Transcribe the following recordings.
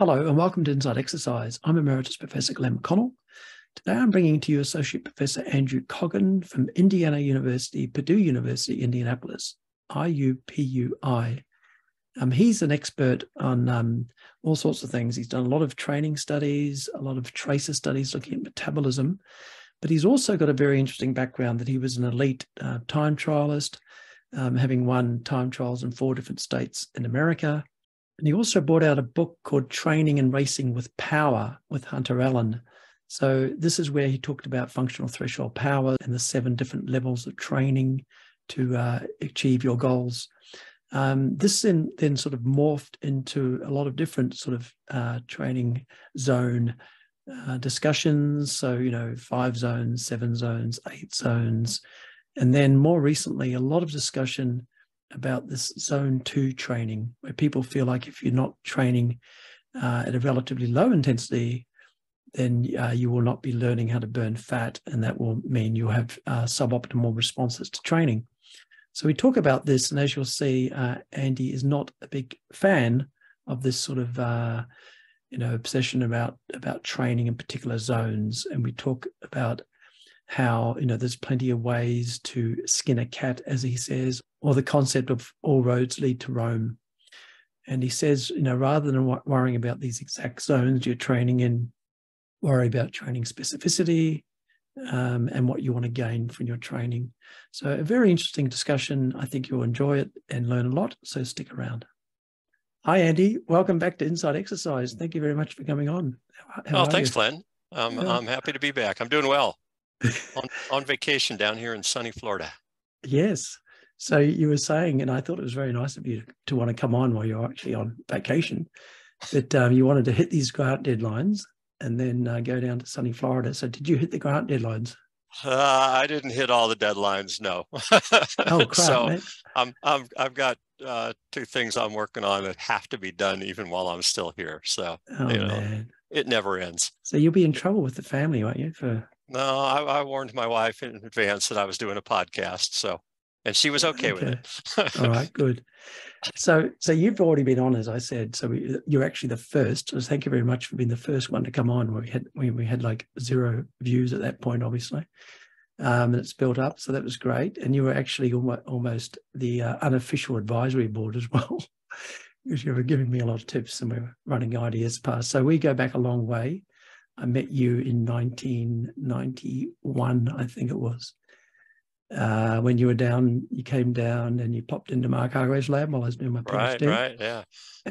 Hello and welcome to Inside Exercise. I'm Emeritus Professor Glenn McConell. Today I'm bringing to you Associate Professor Andrew Coggan from Indiana University, Purdue University, Indianapolis, IUPUI. Um, he's an expert on um, all sorts of things. He's done a lot of training studies, a lot of tracer studies looking at metabolism, but he's also got a very interesting background that he was an elite uh, time trialist, um, having won time trials in four different states in America. And he also brought out a book called Training and Racing with Power with Hunter Allen. So this is where he talked about functional threshold power and the seven different levels of training to uh, achieve your goals. Um, this then then sort of morphed into a lot of different sort of uh, training zone uh, discussions. So you know, five zones, seven zones, eight zones, and then more recently, a lot of discussion about this zone two training, where people feel like if you're not training uh, at a relatively low intensity, then uh, you will not be learning how to burn fat, and that will mean you have uh, suboptimal responses to training. So we talk about this, and as you'll see, uh, Andy is not a big fan of this sort of uh, you know obsession about about training in particular zones, and we talk about how you know there's plenty of ways to skin a cat, as he says, or the concept of all roads lead to Rome. And he says, you know, rather than worrying about these exact zones you're training in, worry about training specificity um, and what you want to gain from your training. So, a very interesting discussion. I think you'll enjoy it and learn a lot. So, stick around. Hi, Andy. Welcome back to Inside Exercise. Thank you very much for coming on. How oh, thanks, you? Glenn. Um, yeah. I'm happy to be back. I'm doing well on, on vacation down here in sunny Florida. Yes. So you were saying, and I thought it was very nice of you to, to want to come on while you're actually on vacation, that um, you wanted to hit these grant deadlines and then uh, go down to sunny Florida. So did you hit the grant deadlines? Uh, I didn't hit all the deadlines, no. oh, crap, so I'm, I'm, I've got uh, two things I'm working on that have to be done even while I'm still here. So, oh, you know, man. it never ends. So you'll be in trouble with the family, won't you? For no, I, I, warned my wife in advance that I was doing a podcast, so and she was okay, okay. with it. All right, good. So, so you've already been on, as I said. So we, you're actually the first. So thank you very much for being the first one to come on. We had we, we had like zero views at that point, obviously, um, and it's built up. So that was great. And you were actually almost, almost the uh, unofficial advisory board as well, because you were giving me a lot of tips and we were running ideas past. So we go back a long way. I met you in 1991, I think it was. Uh, when you were down, you came down and you popped into Mark Hargreaves' lab while I was doing my PhD. Right, right, yeah.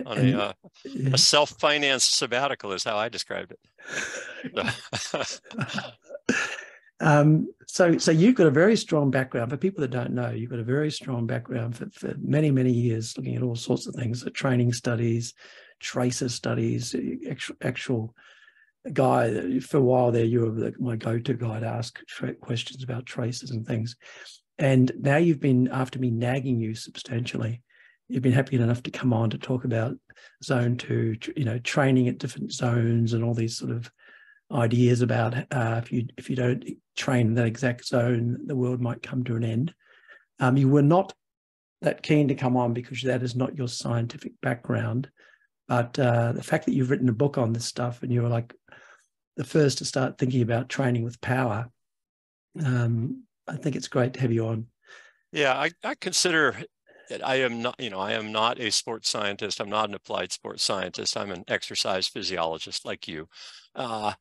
On and, a, uh, yeah. a self-financed sabbatical is how I described it. um, so, so you've got a very strong background. For people that don't know, you've got a very strong background for, for many, many years, looking at all sorts of things, training studies, tracer studies, actual, actual guy for a while there you were my go-to guy to ask questions about traces and things. And now you've been after me nagging you substantially. You've been happy enough to come on to talk about zone two you know training at different zones and all these sort of ideas about uh, if you if you don't train that exact zone the world might come to an end. Um, you were not that keen to come on because that is not your scientific background. But uh, the fact that you've written a book on this stuff and you're like the first to start thinking about training with power, um, I think it's great to have you on. Yeah, I, I consider I am not, you know, I am not a sports scientist. I'm not an applied sports scientist. I'm an exercise physiologist like you. Uh,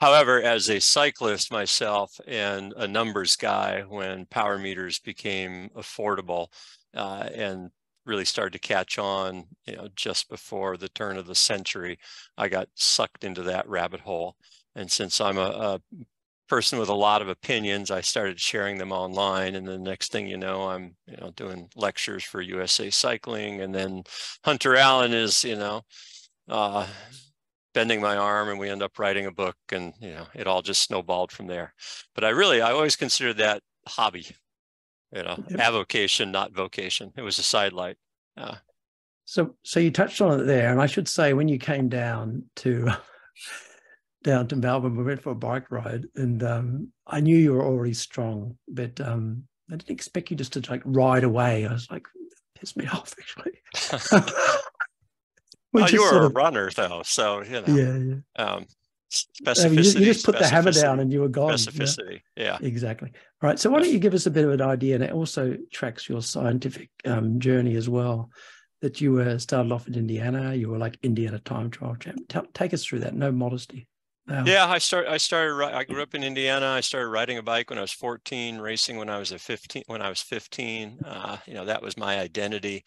however, as a cyclist myself and a numbers guy, when power meters became affordable uh, and really started to catch on, you know, just before the turn of the century. I got sucked into that rabbit hole. And since I'm a, a person with a lot of opinions, I started sharing them online. And the next thing you know, I'm, you know, doing lectures for USA Cycling. And then Hunter Allen is, you know, uh, bending my arm and we end up writing a book and, you know, it all just snowballed from there. But I really, I always considered that hobby you know, yep. avocation, not vocation. It was a sidelight. Uh, so, so you touched on it there, and I should say when you came down to down to Melbourne, we went for a bike ride, and um, I knew you were already strong, but um, I didn't expect you just to like ride away. I was like, piss me off actually. well, you were a of, runner though, so you know. Yeah, yeah. Um, specificity. I mean, you, you, just put the hammer down and you were gone. Specificity, yeah. yeah. Exactly. All right. So why don't you give us a bit of an idea, and it also tracks your scientific um, journey as well. That you were started off in Indiana, you were like Indiana time trial champ. Tell, take us through that. No modesty. Yeah, I start. I started. I grew up in Indiana. I started riding a bike when I was 14, racing when I was a 15. When I was 15, uh, you know that was my identity.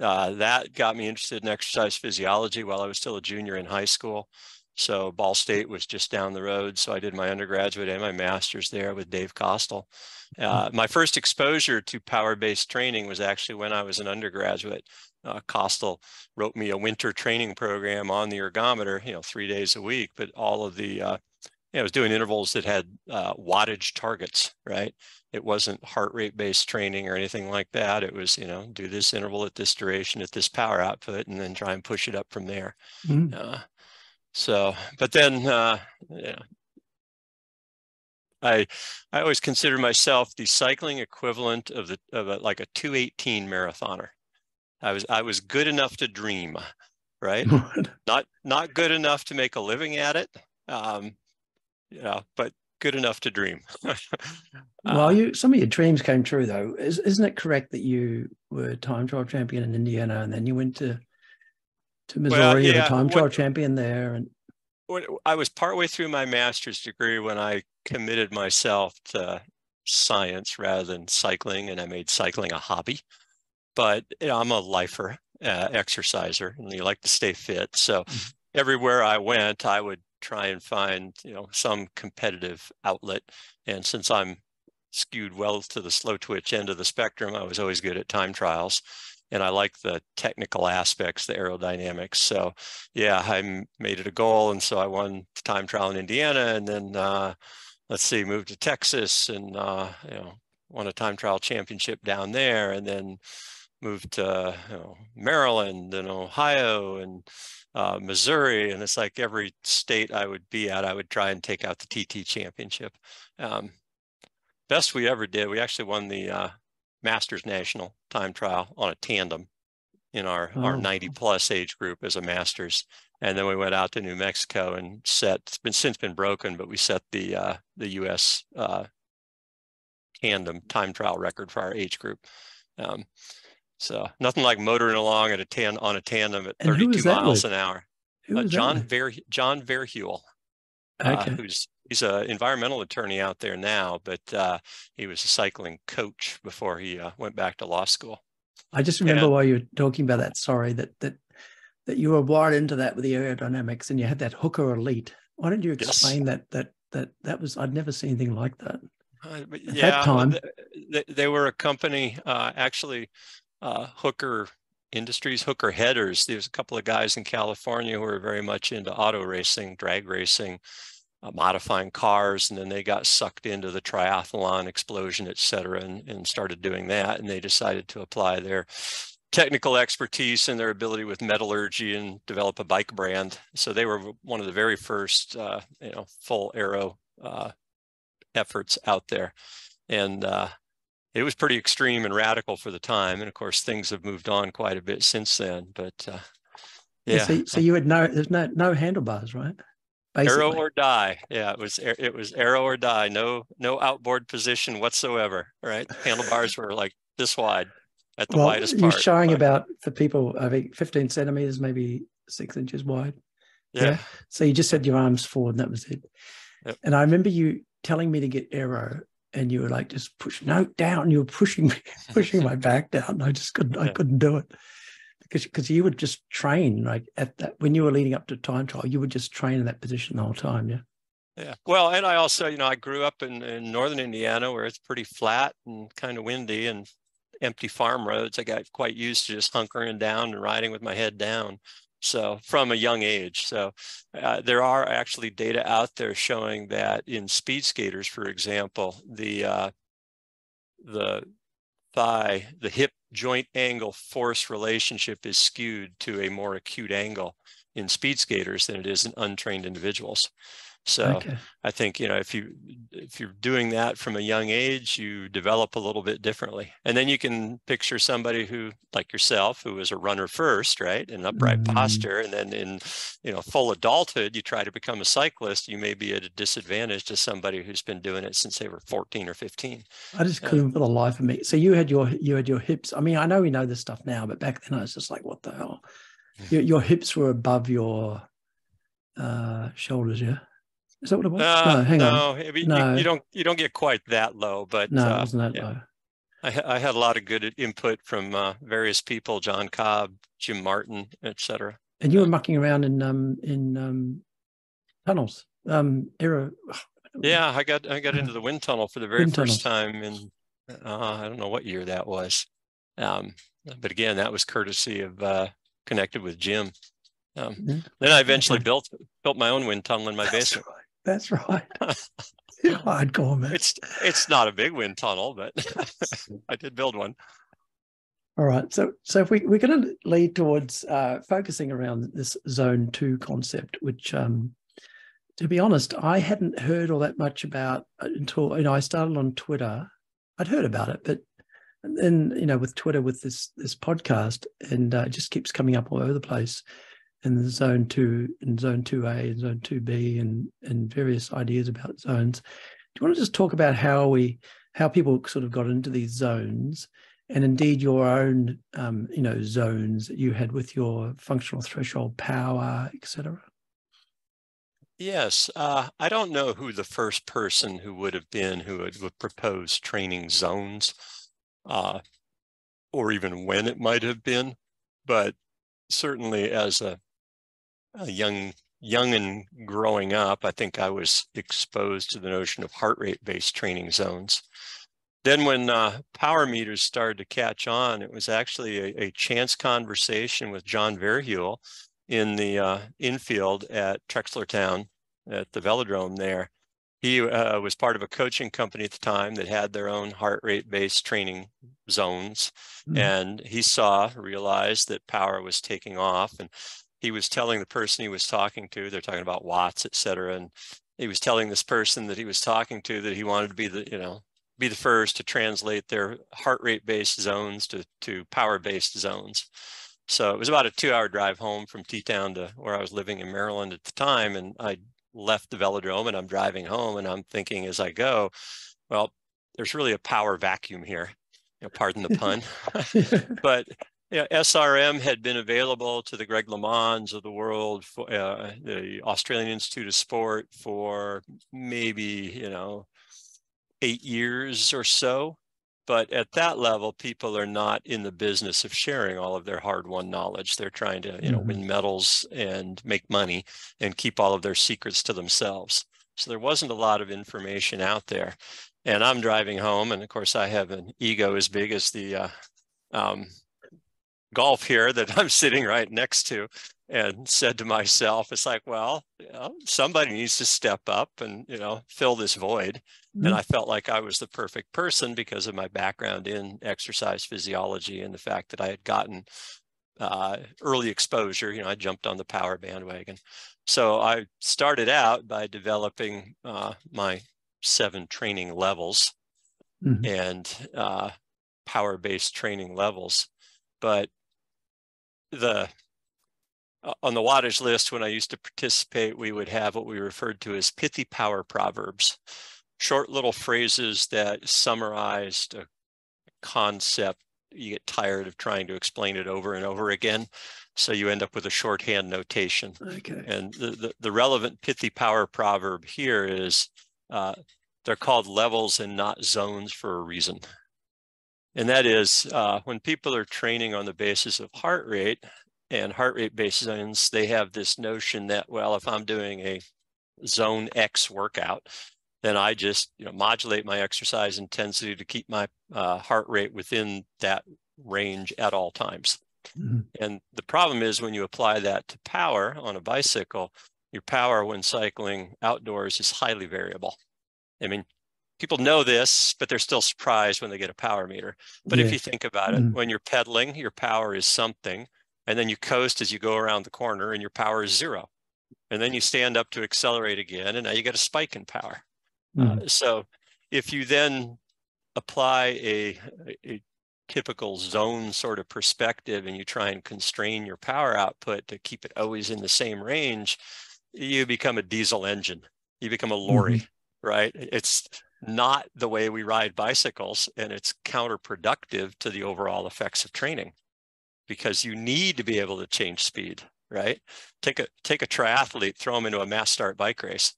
Uh, that got me interested in exercise physiology while I was still a junior in high school. So Ball State was just down the road. So I did my undergraduate and my master's there with Dave Costill. Hmm. Uh, my first exposure to power-based training was actually when I was an undergraduate. Uh, Costill wrote me a winter training program on the ergometer, you know, three days a week, but all of the, uh, you know, I was doing intervals that had uh, wattage targets, right? It wasn't heart rate based training or anything like that. It was, you know, do this interval at this duration at this power output and then try and push it up from there. Mm. So, but then, uh, yeah, I I always consider myself the cycling equivalent of the of a, like a 218 marathoner. I was I was good enough to dream, right? not not good enough to make a living at it, um, you know, but good enough to dream. well, uh, you some of your dreams came true though. Is, isn't it correct that you were time trial champion in Indiana and then you went to to Missouri, well, yeah, time trial champion there. And I was partway through my master's degree when I committed myself to science rather than cycling, and I made cycling a hobby. But you know, I'm a lifer, uh, exerciser, and you like to stay fit. So mm-hmm. everywhere I went, I would try and find you know some competitive outlet. And since I'm skewed well to the slow twitch end of the spectrum, I was always good at time trials and I like the technical aspects, the aerodynamics. So yeah, I made it a goal. And so I won the time trial in Indiana and then uh, let's see, moved to Texas and uh, you know, won a time trial championship down there and then moved to you know, Maryland and Ohio and uh, Missouri. And it's like every state I would be at, I would try and take out the TT championship. Um, best we ever did, we actually won the uh, Masters National time trial on a tandem in our, oh. our 90 plus age group as a Masters. And then we went out to New Mexico and set, it's been since been broken, but we set the, uh, the US uh, tandem time trial record for our age group. Um, so nothing like motoring along at a tan on a tandem at 32 miles with? an hour. Uh, John Ver John Verheuel, uh, okay. who's he's an environmental attorney out there now, but uh, he was a cycling coach before he uh, went back to law school. I just remember and, while you were talking about that, sorry, that that that you were wired into that with the aerodynamics and you had that hooker elite. Why don't you explain yes. that that that that was I'd never seen anything like that. Uh, At yeah, that time. They, they, were a company uh, actually uh, Hooker Industries, Hooker Headers. There's a couple of guys in California who were very much into auto racing, drag racing, uh, modifying cars, and then they got sucked into the triathlon explosion, et cetera, and, and started doing that. And they decided to apply their technical expertise and their ability with metallurgy and develop a bike brand. So they were one of the very first, uh, you know, full aero uh, efforts out there. And uh, it was pretty extreme and radical for the time. And of course, things have moved on quite a bit since then. But uh, yeah. yeah so, so, you had no, there's no no handlebars, right? Basically. Aero or die. Yeah, it was it was aero or die. No no outboard position whatsoever. Right, handlebars were like this wide at the well, widest part. You're showing but, about for people, I think 15 centimeters, maybe six inches wide. Yeah. yeah. So you just had your arms forward, and that was it. Yep. And I remember you telling me to get aero, and you were like, just push no down. You were pushing me, pushing my back down. I just couldn't. Yeah. I couldn't do it because because you would just train like at that when you were leading up to time trial, you would just train in that position the whole time. Yeah. Yeah. Well, and I also, you know, I grew up in, in northern Indiana where it's pretty flat and kind of windy and empty farm roads. I got quite used to just hunkering down and riding with my head down. So from a young age. So uh, there are actually data out there showing that in speed skaters, for example, the uh, the thigh, the hip joint angle force relationship is skewed to a more acute angle in speed skaters than it is in untrained individuals. So Okay. I think you know if you if you're doing that from a young age, you develop a little bit differently, and then you can picture somebody who, like yourself, who was a runner first, right, an upright Mm. posture, and then in you know full adulthood, you try to become a cyclist, you may be at a disadvantage to somebody who's been doing it since they were 14 or 15. I just couldn't for the life of me. So you had your you had your hips. I mean, I know we know this stuff now, but back then I was just like, what the hell? Your, your hips were above your uh, shoulders, yeah. Is that what it was? Uh, no, hang on. I mean, No. You, you don't you don't get quite that low, but No, it uh, wasn't that yeah. low. I, I had a lot of good input from uh, various people, John Cobb, Jim Martin, etc. And you were mucking around in um in um tunnels. Um era Yeah, I got I got into the wind tunnel for the very Wind first tunnels. time in uh, I don't know what year that was. Um, but again, that was courtesy of uh, connected with Jim. Um, Yeah. then I eventually Okay. built built my own wind tunnel in my That's basement. right. That's right. Hardcore man. It's it's not a big wind tunnel, but I did build one. All right. So so if we, we're going to lead towards uh, focusing around this zone two concept, which um, to be honest, I hadn't heard all that much about until you know I started on Twitter. I'd heard about it, but then you know with Twitter with this this podcast, and uh, it just keeps coming up all over the place. The zone two and zone two A and zone two B and and various ideas about zones. Do you want to just talk about how we how people sort of got into these zones and indeed your own um, you know zones that you had with your functional threshold power etc Yes, uh, I don't know who the first person who would have been who would, would propose training zones, uh, or even when it might have been, but certainly as a young young and growing up, I think I was exposed to the notion of heart rate based training zones. Then when uh, power meters started to catch on, it was actually a, a chance conversation with John Verheuel in the uh, infield at Trexlertown at the velodrome there. He uh, was part of a coaching company at the time that had their own heart rate based training zones. Mhm. And he saw, realized that power was taking off. And he was telling the person he was talking to, they're talking about watts, et cetera. And he was telling this person that he was talking to that he wanted to be the, you know, be the first to translate their heart rate based zones to, to power based zones. So it was about a two hour drive home from T Town to where I was living in Maryland at the time. And I left the velodrome and I'm driving home and I'm thinking as I go, well, there's really a power vacuum here. You know, pardon the pun. but know, SRM had been available to the Greg LeMonds of the world, for, uh, the Australian Institute of Sport for maybe, you know, eight years or so. But at that level, people are not in the business of sharing all of their hard-won knowledge. They're trying to, you know, Mhm. win medals and make money and keep all of their secrets to themselves. So there wasn't a lot of information out there. And I'm driving home, and of course, I have an ego as big as the uh, um, Gulf here that I'm sitting right next to, and said to myself, "It's like, well, you know, somebody needs to step up and you know fill this void." Mhm. And I felt like I was the perfect person because of my background in exercise physiology and the fact that I had gotten uh, early exposure. You know, I jumped on the power bandwagon. So I started out by developing uh, my seven training levels Mhm. and uh, power-based training levels. But the uh, on the wattage list, when I used to participate, we would have what we referred to as pithy power proverbs, short little phrases that summarized a concept. You get tired of trying to explain it over and over again. So you end up with a shorthand notation. okay And the, the, the relevant pithy power proverb here is uh, they're called levels and not zones for a reason. And that is uh, when people are training on the basis of heart rate and heart rate based zones, they have this notion that, well, if I'm doing a zone X workout, then I just you know modulate my exercise intensity to keep my uh, heart rate within that range at all times. Mhm. And the problem is when you apply that to power on a bicycle, your power when cycling outdoors is highly variable. I mean, people know this, but they're still surprised when they get a power meter. But if you think about it, Mm. when you're pedaling, your power is something. and then you coast as you go around the corner and your power is zero. And then you stand up to accelerate again, and now you get a spike in power. Mm. Uh, so if you then apply a, a typical zone sort of perspective and you try and constrain your power output to keep it always in the same range, you become a diesel engine. You become a lorry, mm-hmm. right? It's not the way we ride bicycles and it's counterproductive to the overall effects of training because you need to be able to change speed right? Take a take a triathlete throw them into a mass start bike race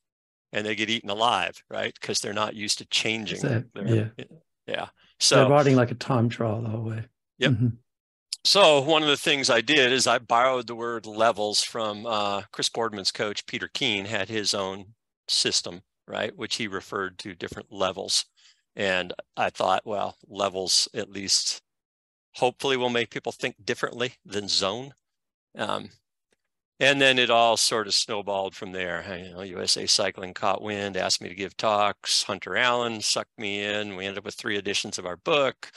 and they get eaten alive right? Because they're not used to changing their, yeah. yeah. So they're riding like a time trial the whole way. Yep. Mm-hmm. so one of the things i did is i borrowed the word levels from uh, chris boardman's coach peter keen had his own system right? Which he referred to different levels. And I thought, well, levels at least hopefully will make people think differently than zone. Um, and then it all sort of snowballed from there. You know, USA Cycling caught wind, asked me to give talks. Hunter Allen sucked me in. We ended up with three editions of our book.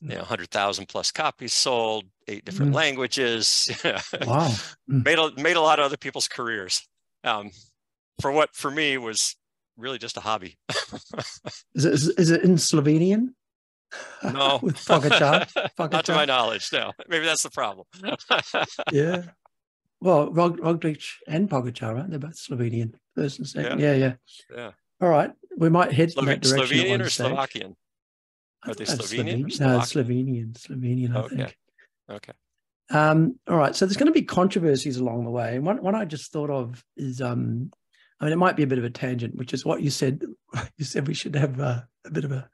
You know, hundred thousand plus copies sold, eight different mm. languages. wow, mm. made a, made a lot of other people's careers. Um, for what for me was really just a hobby. is, it, is it in Slovenian? No. With Pogacar? Pogacar? Not to my knowledge, no. Maybe that's the problem. yeah. Well, Rog- Roglic and Pogacar, right? They're both Slovenian, first and second. Yeah, yeah. Yeah. yeah. All right. We might head Slove- in that direction. Slovenian or stage. Slovakian? Are they Slovenian? Slovenian? No, Slovenian. Slovenian, I okay. think. Okay. Um, all right. So there's going to be controversies along the way. And one, one I just thought of is um, I mean, it might be a bit of a tangent, which is what you said. You said we should have a, a bit of a,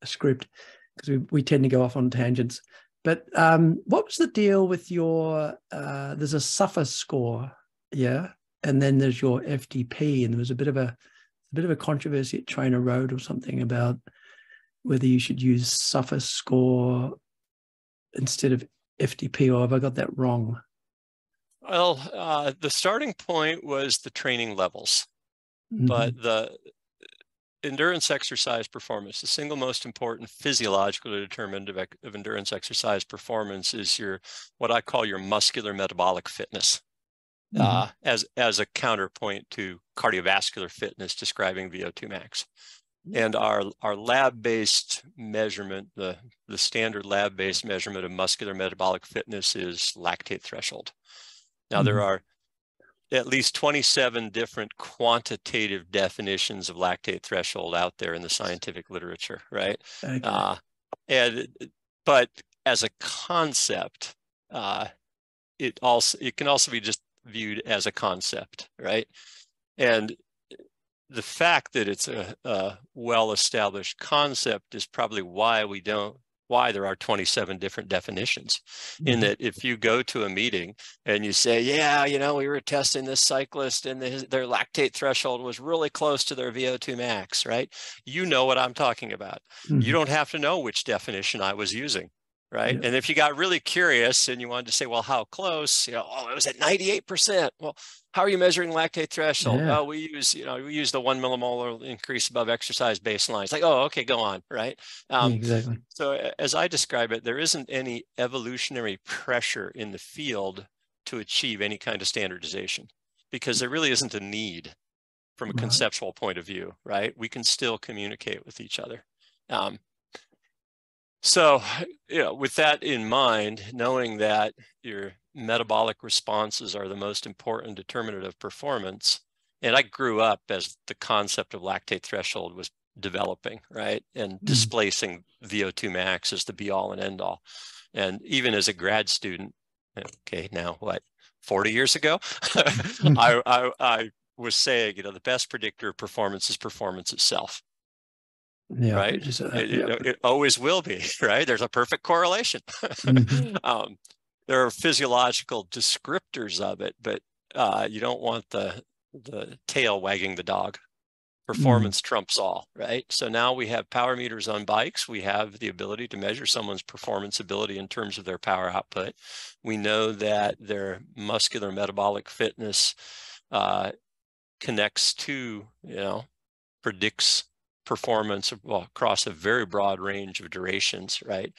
a script because we, we tend to go off on tangents. But um, what was the deal with your? Uh, there's a suffer score, yeah, and then there's your FTP, and there was a bit of a, a bit of a controversy at Trainer Road or something about whether you should use suffer score instead of FTP, or have I got that wrong? Well, uh, the starting point was the training levels, mm-hmm. but the endurance exercise performance, the single most important physiological determinant of, of, endurance exercise performance is your what I call your muscular metabolic fitness. Mm-hmm. Uh, as as a counterpoint to cardiovascular fitness describing VO2 max. And our our lab-based measurement, the, the standard lab-based measurement of muscular metabolic fitness is lactate threshold. Now, mm-hmm. there are at least 27 different quantitative definitions of lactate threshold out there in the scientific literature, right? Okay. Uh, and but as a concept, uh, it also it can also be just viewed as a concept, right? And the fact that it's a, a well-established concept is probably why we don't why there are 27 different definitions mm-hmm. in that if you go to a meeting and you say yeah you know we were testing this cyclist and the, their lactate threshold was really close to their vo2 max right you know what i'm talking about mm-hmm. you don't have to know which definition i was using right? And if you got really curious and you wanted to say, well, how close? You know, oh, it was at 98%. Well, how are you measuring lactate threshold? Yeah. Oh, we use, you know, we use the one millimolar increase above exercise baseline. It's like, oh, okay, go on, right? Um, exactly. So as I describe it, there isn't any evolutionary pressure in the field to achieve any kind of standardization because there really isn't a need from a right. conceptual point of view, right? We can still communicate with each other. Um, so, you know, with that in mind, knowing that your metabolic responses are the most important determinant of performance, and I grew up as the concept of lactate threshold was developing, right? And mm-hmm. displacing VO2 max as the be all and end all. And even as a grad student, okay, now what, 40 years ago, I, I, I was saying, you know, the best predictor of performance is performance itself yeah, right? Just, uh, it, yeah. it, it, always will be, right? There's a perfect correlation. mm-hmm. um, there are physiological descriptors of it, but uh, you don't want the the tail wagging the dog. Performance mm. trumps all, right? So now we have power meters on bikes. We have the ability to measure someone's performance ability in terms of their power output. We know that their muscular metabolic fitness uh, connects to, you know, predicts performance across a very broad range of durations, right?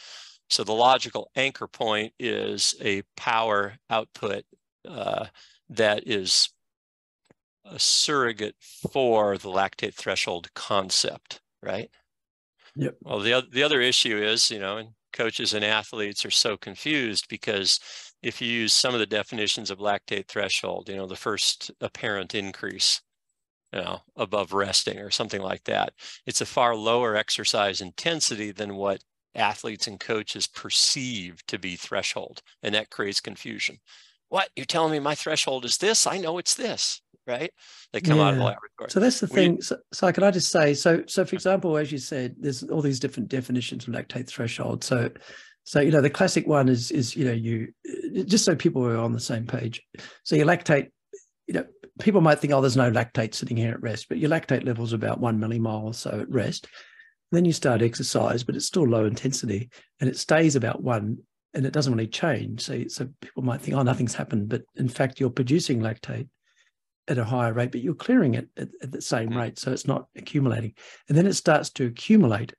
So the logical anchor point is a power output uh, that is a surrogate for the lactate threshold concept, right? Yep. Well, the, the other issue is, you know, and coaches and athletes are so confused because if you use some of the definitions of lactate threshold, you know, the first apparent increase, you know, above resting or something like that, it's a far lower exercise intensity than what athletes and coaches perceive to be threshold. And that creates confusion. What? You're telling me my threshold is this? I know it's this right? They come yeah. out of the laboratory. So that's the thing. So, so can I just say, so so for example, as you said, there's all these different definitions of lactate threshold. So so you know the classic one is is you know you just so people are on the same page. So your lactate, you know, people might think, oh, there's no lactate sitting here at rest, but your lactate level is about one millimole or so at rest. Then you start exercise, but it's still low intensity, and it stays about one, and it doesn't really change. So so people might think, oh, nothing's happened, but in fact, you're producing lactate at a higher rate, but you're clearing it at, at the same mm. rate. So it's not accumulating. And then it starts to accumulate,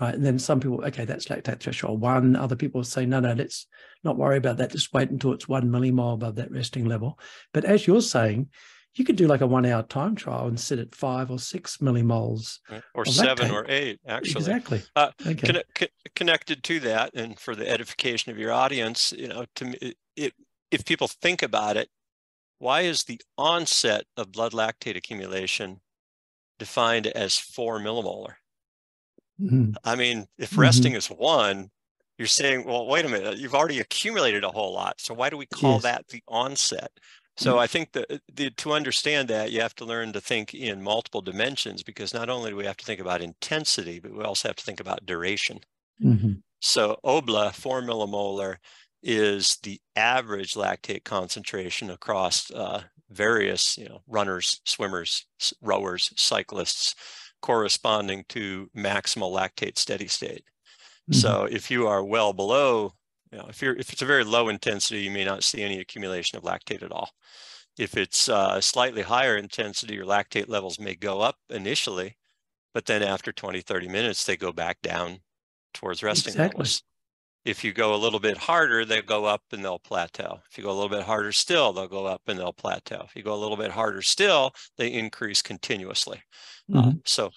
right? And then some people, okay, that's lactate threshold one. Other people say, no, no, let's not worry about that. Just wait until it's one millimole above that resting level. But as you're saying, you could do like a one hour time trial and sit at five or six millimoles or seven or eight actually exactly uh, okay. con- connected to that and for the edification of your audience you know to me it, if people think about it why is the onset of blood lactate accumulation defined as four millimolar? Mm-hmm. I mean, if mm-hmm. resting mm-hmm. is one, you're saying, well, wait a minute, you've already accumulated a whole lot. So why do we call yes. that the onset? So mm-hmm. I think that the, to understand that, you have to learn to think in multiple dimensions because not only do we have to think about intensity, but we also have to think about duration. Mm-hmm. So OBLA, four millimolar, is the average lactate concentration across uh, various you know, runners, swimmers, rowers, cyclists, corresponding to maximal lactate steady state. Mm-hmm. So if you are well below, you know, if you're if it's a very low intensity, you may not see any accumulation of lactate at all. If it's uh, slightly higher intensity, your lactate levels may go up initially, but then after 20, 30 minutes, they go back down towards resting exactly. levels. If you go a little bit harder, they go up and they'll plateau. If you go a little bit harder still, they'll go up and they'll plateau. If you go a little bit harder still, they increase continuously. Uh, mm-hmm. Uh, so,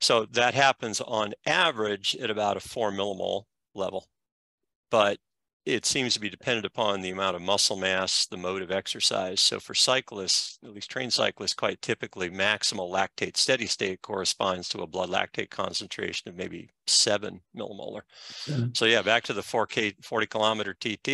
so that happens on average at about a four millimole level. But it seems to be dependent upon the amount of muscle mass, the mode of exercise. So for cyclists, at least trained cyclists, quite typically maximal lactate steady state corresponds to a blood lactate concentration of maybe seven millimolar. Mm-hmm. So yeah, back to the 4K 40 kilometer TT,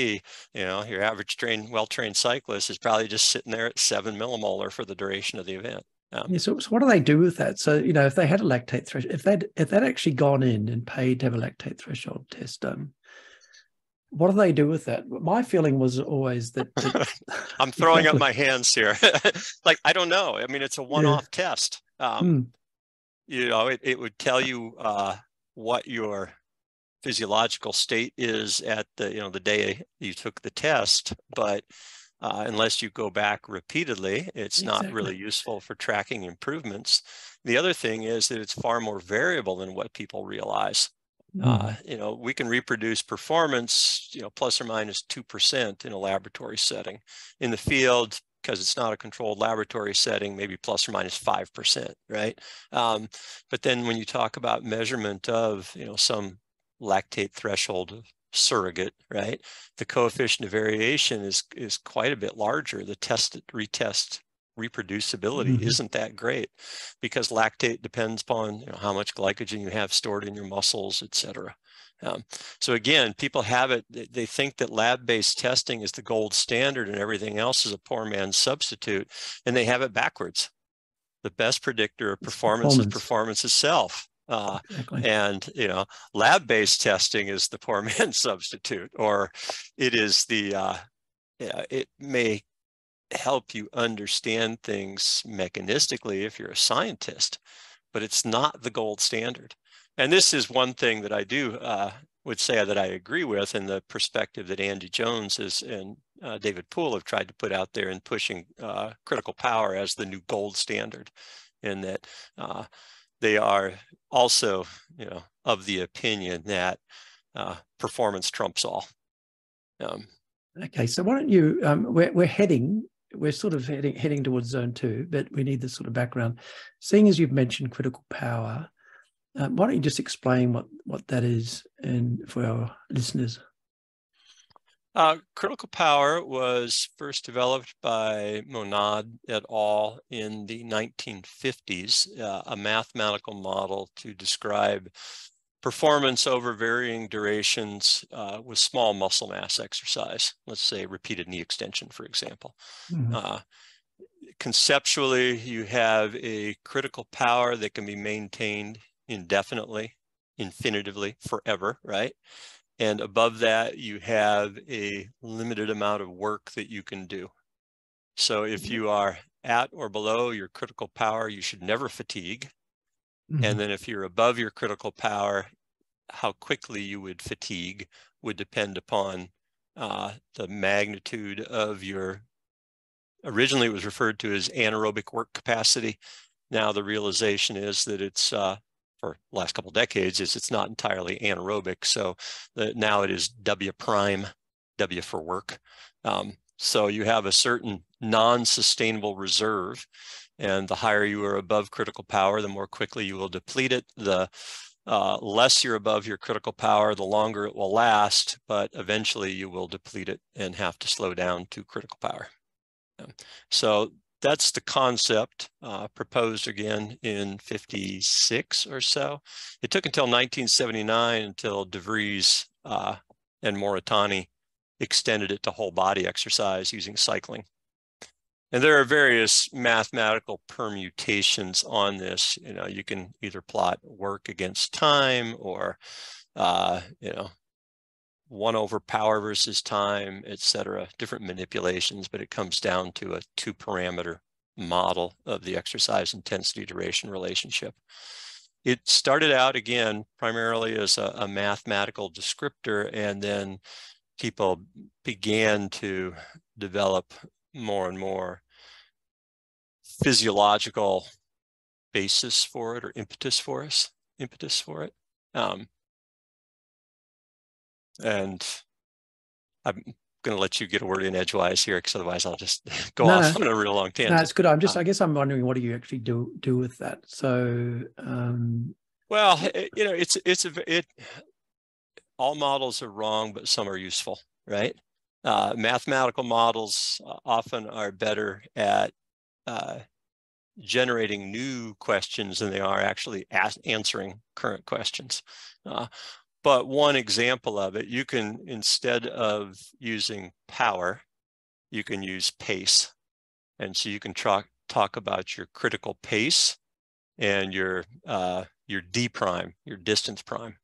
you know, your average trained, well-trained cyclist is probably just sitting there at seven millimolar for the duration of the event. Um, yeah, so, so what do they do with that? So, you know, if they had a lactate threshold, if they'd, if they'd actually gone in and paid to have a lactate threshold test done, what do they do with that? My feeling was always that. that I'm throwing up my hands here. like, I don't know. I mean, it's a one off yeah. test. Um, mm. You know, it, it would tell you uh, what your physiological state is at the, you know, the day you took the test. But uh, unless you go back repeatedly, it's exactly. not really useful for tracking improvements. The other thing is that it's far more variable than what people realize. Uh, mm-hmm. you know, we can reproduce performance, you know, plus or minus 2% in a laboratory setting. In the field, because it's not a controlled laboratory setting, maybe plus or minus 5%, right? Um, but then when you talk about measurement of, you know, some lactate threshold surrogate, right? The coefficient of variation is, is quite a bit larger. The test retest reproducibility mm-hmm. isn't that great because lactate depends upon you know, how much glycogen you have stored in your muscles, et cetera. Um, so again, people have it, they think that lab-based testing is the gold standard and everything else is a poor man's substitute, and they have it backwards. The best predictor of performance, performance. is performance itself. Uh, exactly. And you know, lab-based testing is the poor man's substitute, or it is the uh, it may help you understand things mechanistically if you're a scientist, but it's not the gold standard. And this is one thing that I do uh, would say that I agree with in the perspective that Andy Jones is and uh, David Poole have tried to put out there in pushing uh, critical power as the new gold standard, in that uh, they are also, you know, of the opinion that uh, performance trumps all. Um, okay, so why don't you? Um, we're we're heading we're sort of heading heading towards zone two, but we need this sort of background. Seeing as you've mentioned critical power, um, why don't you just explain what what that is and for our listeners? Uh, critical power was first developed by Monod et al. in the 1950s, uh, a mathematical model to describe performance over varying durations uh, with small muscle mass exercise, let's say repeated knee extension, for example. Mm-hmm. Uh, conceptually, you have a critical power that can be maintained indefinitely, infinitively, forever, right? And above that, you have a limited amount of work that you can do. So if mm-hmm. you are at or below your critical power, you should never fatigue. Mm-hmm. And then if you're above your critical power, how quickly you would fatigue would depend upon uh, the magnitude of your, originally it was referred to as anaerobic work capacity. Now the realization is that it's uh, for last couple decades is it's not entirely anaerobic. So the, now it is W prime, W for work. Um, so you have a certain non-sustainable reserve and the higher you are above critical power, the more quickly you will deplete it. The uh, less you're above your critical power, the longer it will last, but eventually you will deplete it and have to slow down to critical power. So that's the concept uh, proposed again in 56 or so. It took until 1979 until DeVries uh, and Moritani extended it to whole body exercise using cycling. And there are various mathematical permutations on this. You know, you can either plot work against time or, uh, you know, one over power versus time, et cetera, different manipulations, but it comes down to a two parameter model of the exercise intensity duration relationship. It started out again primarily as a, a mathematical descriptor, and then people began to develop more and more physiological basis for it or impetus for us, impetus for it. Um, and I'm going to let you get a word in edgewise here because otherwise I'll just go no, off on a real long tangent. No, good. I'm just, uh, I guess I'm wondering what do you actually do do with that? So, um... well, it, you know, it's it's a it. All models are wrong, but some are useful, right? Uh, mathematical models uh, often are better at uh, generating new questions than they are actually answering current questions. Uh, but one example of it, you can, instead of using power, you can use pace. And so you can talk, talk about your critical pace and your, uh, your D prime, your distance prime.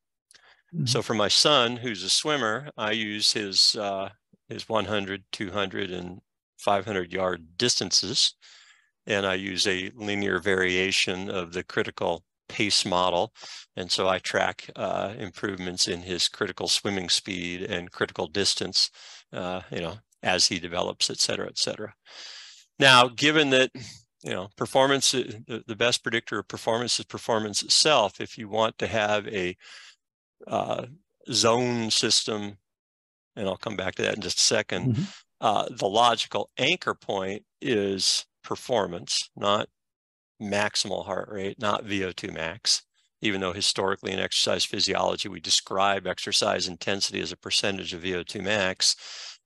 Mm-hmm. So for my son, who's a swimmer, I use his, uh, his 100, 200, and 500 yard distances. And I use a linear variation of the critical pace model. And so I track uh, improvements in his critical swimming speed and critical distance, uh, you know, as he develops, et cetera, et cetera. Now, given that, you know, performance, uh, the, the best predictor of performance is performance itself. If you want to have a uh, zone system, and I'll come back to that in just a 2nd mm -hmm. the logical anchor point is performance, not maximal heart rate, not VO2 max, even though historically in exercise physiology, we describe exercise intensity as a percentage of VO2 max.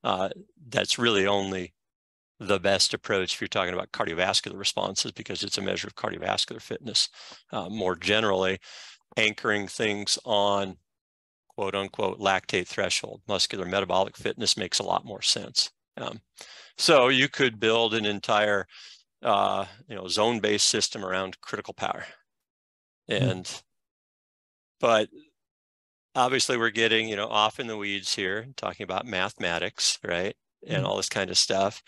Uh, that's really only the best approach if you're talking about cardiovascular responses because it's a measure of cardiovascular fitness. Uh, more generally, anchoring things on quote unquote lactate threshold, muscular metabolic fitness makes a lot more sense. Um, so you could build an entire uh, you know, zone-based system around critical power. Hmm. And, mm. but obviously we're getting, you know, off in the weeds here, talking about mathematics, right? Mm. And hmm. all this kind of stuff.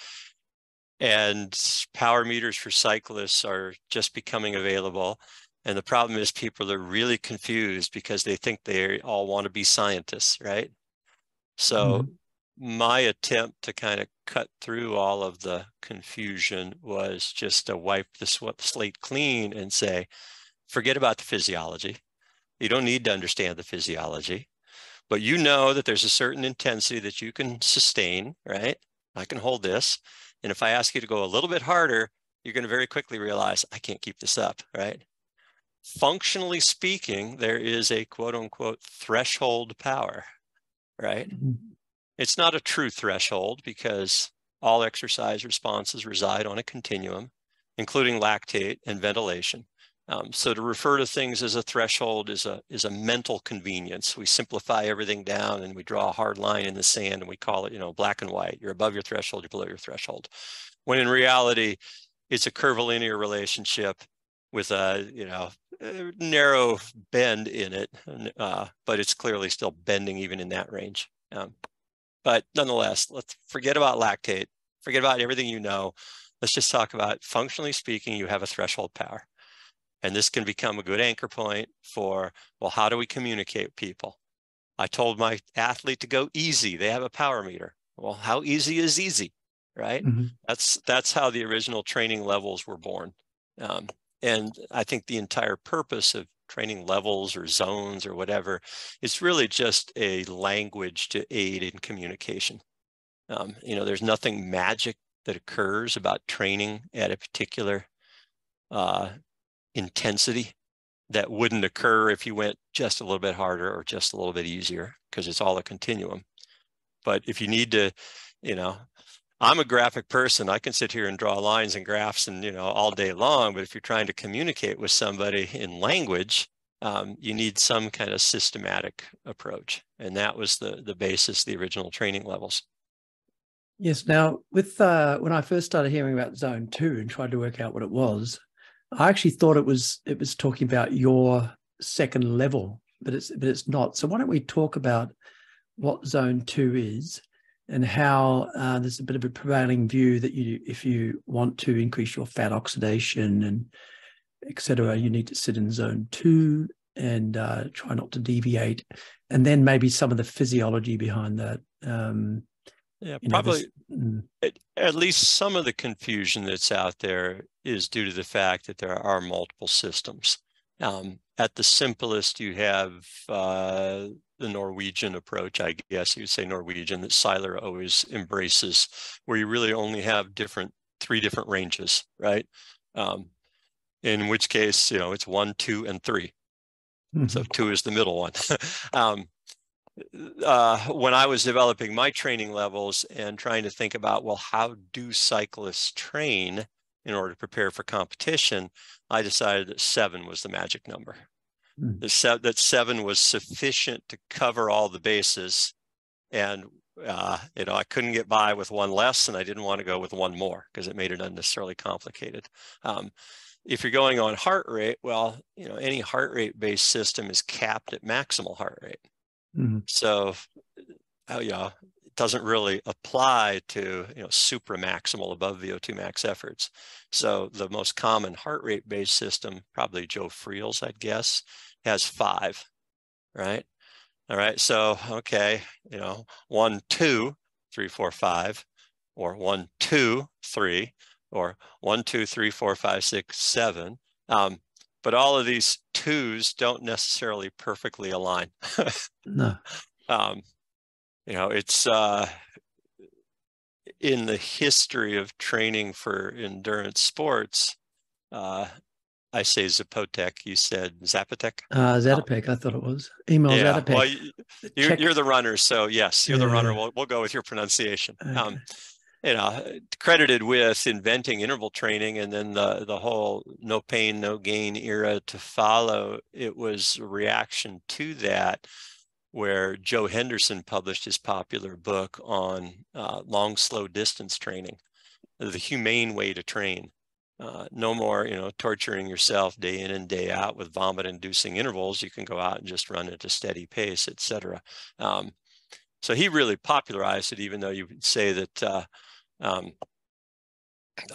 And power meters for cyclists are just becoming available. And the problem is people are really confused because they think they all want to be scientists, right? So mm my attempt to kind of cut through all of the confusion was just to wipe the slate clean and say, forget about the physiology. You don't need to understand the physiology. but you know that there's a certain intensity that you can sustain, right? I can hold this. And if I ask you to go a little bit harder, you're going to very quickly realize I can't keep this up, right? Functionally speaking, there is a quote unquote threshold power, right? Mm-hmm. It's not a true threshold because all exercise responses reside on a continuum, including lactate and ventilation. Um, so to refer to things as a threshold is a is a mental convenience. We simplify everything down and we draw a hard line in the sand and we call it, you know, black and white. You're above your threshold, you're below your threshold. When in reality, it's a curvilinear relationship with a, you know, a narrow bend in it, uh, but it's clearly still bending even in that range. Um, but nonetheless, let's forget about lactate, forget about everything you know. Let's just talk about functionally speaking, you have a threshold power. And this can become a good anchor point for, well, how do we communicate people? I told my athlete to go easy. They have a power meter. Well, how easy is easy, right? Mm-hmm. That's that's how the original training levels were born. Um, and I think the entire purpose of training levels or zones or whatever is really just a language to aid in communication. Um, you know, there's nothing magic that occurs about training at a particular uh, intensity that wouldn't occur if you went just a little bit harder or just a little bit easier because it's all a continuum. But if you need to, you know, I'm a graphic person. I can sit here and draw lines and graphs and, you know, all day long. But if you're trying to communicate with somebody in language, um, you need some kind of systematic approach. And that was the, the basis, the original training levels. Yes. Now, with uh, when I first started hearing about zone two and tried to work out what it was, I actually thought it was it was talking about your second level, but it's but it's not. So why don't we talk about what zone two is and how uh, there's a bit of a prevailing view that you if you want to increase your fat oxidation and etc you need to sit in zone two and uh, try not to deviate and then maybe some of the physiology behind that um, yeah, probably know, this, mm. at, at, least some of the confusion that's out there is due to the fact that there are multiple systems. Um, at the simplest, you have uh, the Norwegian approach, I guess you'd say Norwegian, that Seiler always embraces, where you really only have different, three different ranges, right? Um, in which case, you know, it's one, two, and 3 mm-hmm. So two is the middle one. um, uh, when I was developing my training levels and trying to think about, well, how do cyclists train in order to prepare for competition, I decided that seven was the magic number. Mm. Se- that seven was sufficient to cover all the bases. And, uh, you know, I couldn't get by with one less and I didn't want to go with one more because it made it unnecessarily complicated. Um, if you're going on heart rate, well, you know, any heart rate based system is capped at maximal heart rate. Mm-hmm. So, oh, yeah, doesn't really apply to you know supra maximal above VO2 max efforts. So the most common heart rate based system, probably Joe Friel's, I'd guess, has five, right? All right, so okay, you know, one, two, three, four, five, or one, two, three, or one, two, three, four, five, six, seven. Um, but all of these twos don't necessarily perfectly align. no. Um, you know, it's uh, in the history of training for endurance sports. Uh, I say Zapotec. You said Zapotec. Uh, Zatopek. I thought it was email yeah, Zatopek. Well, you, are the runner, so yes, you're yeah. the runner. We'll, we'll go with your pronunciation. Okay. Um, you know, credited with inventing interval training and then the, the whole no pain, no gain era to follow. It was a reaction to that where Joe Henderson published his popular book on uh, long, slow distance training, the humane way to train. Uh, no more, you know, torturing yourself day in and day out with vomit-inducing intervals. You can go out and just run at a steady pace, etc. Um, so he really popularized it, even though you would say that uh, um,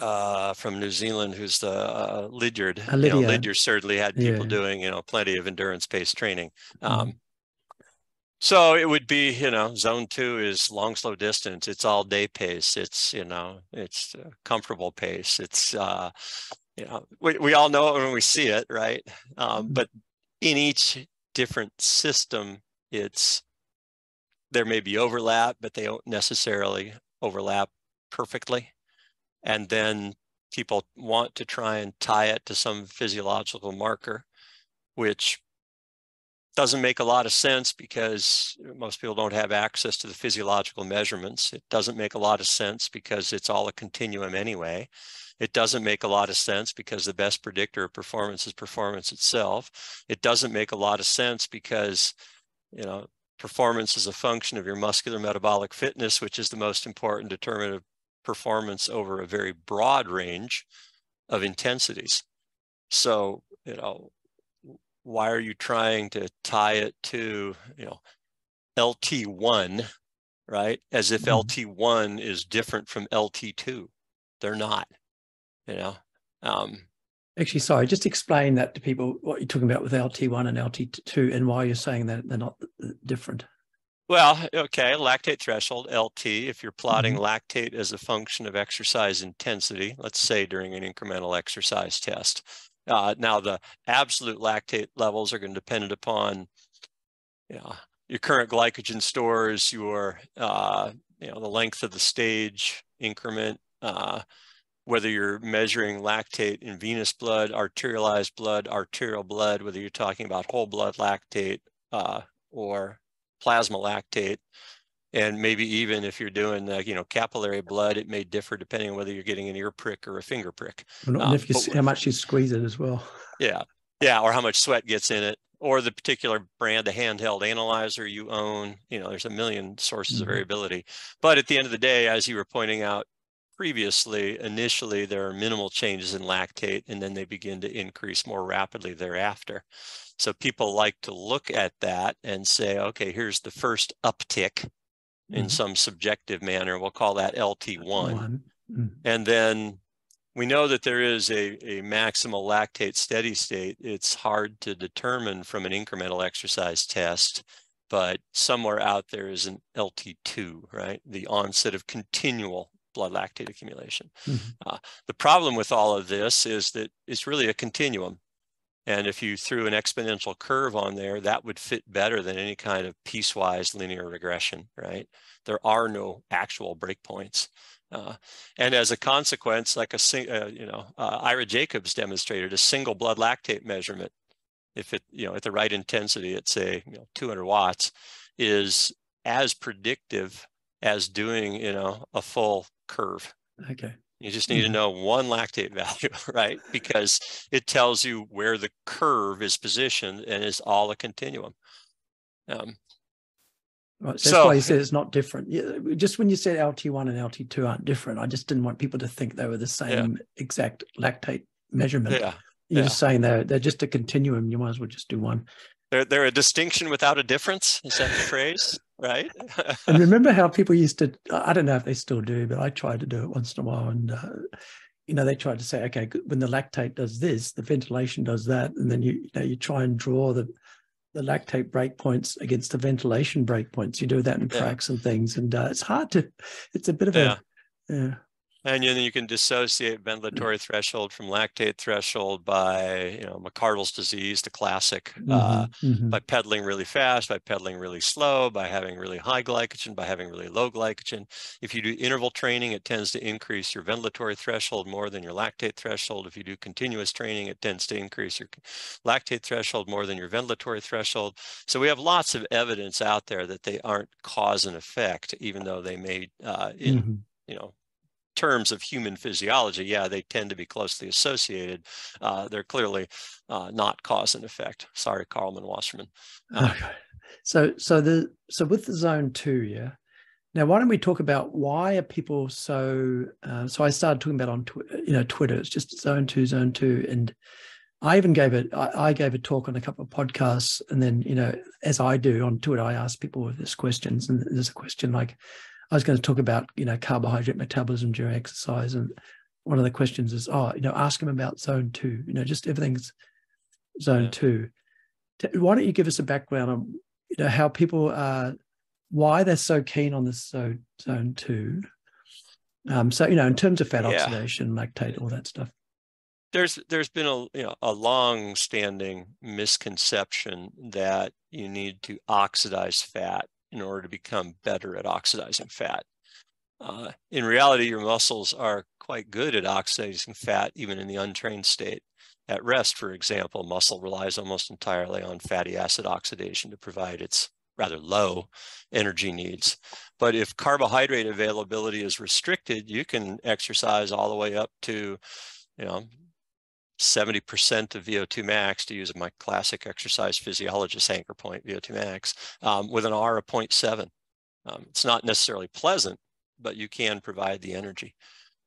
uh, from New Zealand, who's the uh, Lydiard. Uh, you know, Lydiard certainly had people yeah. doing, you know, plenty of endurance-based training. Um, mm-hmm. So it would be, you know, zone two is long, slow distance. It's all day pace. It's, you know, it's comfortable pace. It's, uh, you know, we, we all know it when we see it, right? Um, mm-hmm. but in each different system, it's there may be overlap, but they don't necessarily overlap perfectly. And then people want to try and tie it to some physiological marker, which doesn't make a lot of sense because uh, most people don't have access to the physiological measurements. It doesn't make a lot of sense because it's all a continuum anyway. It doesn't make a lot of sense because the best predictor of performance is performance itself. It doesn't make a lot of sense because, you know, performance is a function of your muscular metabolic fitness, which is the most important determinant of performance over a very broad range of intensities. So, you know, why are you trying to tie it to, you know, LT1, right? As if mm-hmm. LT1 is different from LT2. They're not, you know. Um, Actually, sorry, just explain that to people what you're talking about with LT1 and LT2 and why you're saying that they're not different. Well, okay, lactate threshold, LT, if you're plotting mm-hmm. lactate as a function of exercise intensity, let's say during an incremental exercise test, uh, now, the absolute lactate levels are going to depend upon you know, your current glycogen stores, your uh, you know the length of the stage increment, uh, whether you're measuring lactate in venous blood, arterialized blood, arterial blood, whether you're talking about whole blood lactate uh, or plasma lactate. And maybe even if you're doing, uh, you know, capillary blood, it may differ depending on whether you're getting an ear prick or a finger prick. And um, if you, how much you squeeze it as well. Yeah, yeah, or how much sweat gets in it, or the particular brand the handheld analyzer you own. You know, there's a million sources mm-hmm. of variability. But at the end of the day, as you were pointing out previously, initially there are minimal changes in lactate, and then they begin to increase more rapidly thereafter. So people like to look at that and say, okay, here's the first uptick in mm-hmm. some subjective manner. We'll call that LT1. Mm-hmm. And then we know that there is a, a maximal lactate steady state. It's hard to determine from an incremental exercise test, but somewhere out there is an LT2, right? The onset of continual blood lactate accumulation. Mm-hmm. Uh, the problem with all of this is that it's really a continuum. And if you threw an exponential curve on there, that would fit better than any kind of piecewise linear regression, right? There are no actual breakpoints. Uh, and as a consequence, like a, uh, you know, uh, Ira Jacobs demonstrated a single blood lactate measurement, if it, you know, at the right intensity at say, you know, 200 watts, is as predictive as doing, you know, a full curve. Okay. You just need to mm-hmm. know one lactate value, right? Because it tells you where the curve is positioned and is all a continuum. Um, right, so, so that's why you said it's not different. Yeah, just when you said LT1 and LT2 aren't different, I just didn't want people to think they were the same yeah. exact lactate measurement. Yeah. You're just saying they're they're just a continuum. You might as well just do one. They're they're a distinction without a difference. Is that the phrase? Right? and remember how people used to, I don't know if they still do, but I tried to do it once in a while. And, uh, you know, they tried to say, okay, when the lactate does this, the ventilation does that. And then you, you know, you try and draw the, the lactate breakpoints against the ventilation breakpoints. You do that in tracks yeah. and things. And uh, it's hard to, it's a bit of yeah. a, yeah. And then you can dissociate ventilatory threshold from lactate threshold by, you know, McArdle's disease, the classic, mm-hmm, uh, mm-hmm. by pedaling really fast, by pedaling really slow, by having really high glycogen, by having really low glycogen. If you do interval training, it tends to increase your ventilatory threshold more than your lactate threshold. If you do continuous training, it tends to increase your lactate threshold more than your ventilatory threshold. So we have lots of evidence out there that they aren't cause and effect, even though they may, uh, in, mm-hmm. you know, terms of human physiology, yeah, they tend to be closely associated. Uh, they're clearly uh, not cause and effect. Sorry, Karlman Wasserman. Uh, okay. So, so the so with the zone two, yeah. Now, why don't we talk about why are people so? Uh, so I started talking about on tw- you know Twitter. It's just zone two, zone two, and I even gave it. I, I gave a talk on a couple of podcasts, and then you know, as I do on Twitter, I ask people this questions, and there's a question like, I was going to talk about, you know, carbohydrate metabolism during exercise. And one of the questions is, oh, you know, ask them about zone two, you know, just everything's zone yeah. two. Why don't you give us a background on, you know, how people are, why they're so keen on this zone, zone two? Um, so, you know, in terms of fat yeah. oxidation, lactate, all that stuff there's there's been a you know a long standing misconception that you need to oxidize fat in order to become better at oxidizing fat. Uh, in reality, your muscles are quite good at oxidizing fat, even in the untrained state. At rest, for example, muscle relies almost entirely on fatty acid oxidation to provide its rather low energy needs. But if carbohydrate availability is restricted, you can exercise all the way up to, you know, 70% of VO2 max to use my classic exercise physiologist anchor point VO2 max um, with an R of 0.7. Um, it's not necessarily pleasant, but you can provide the energy.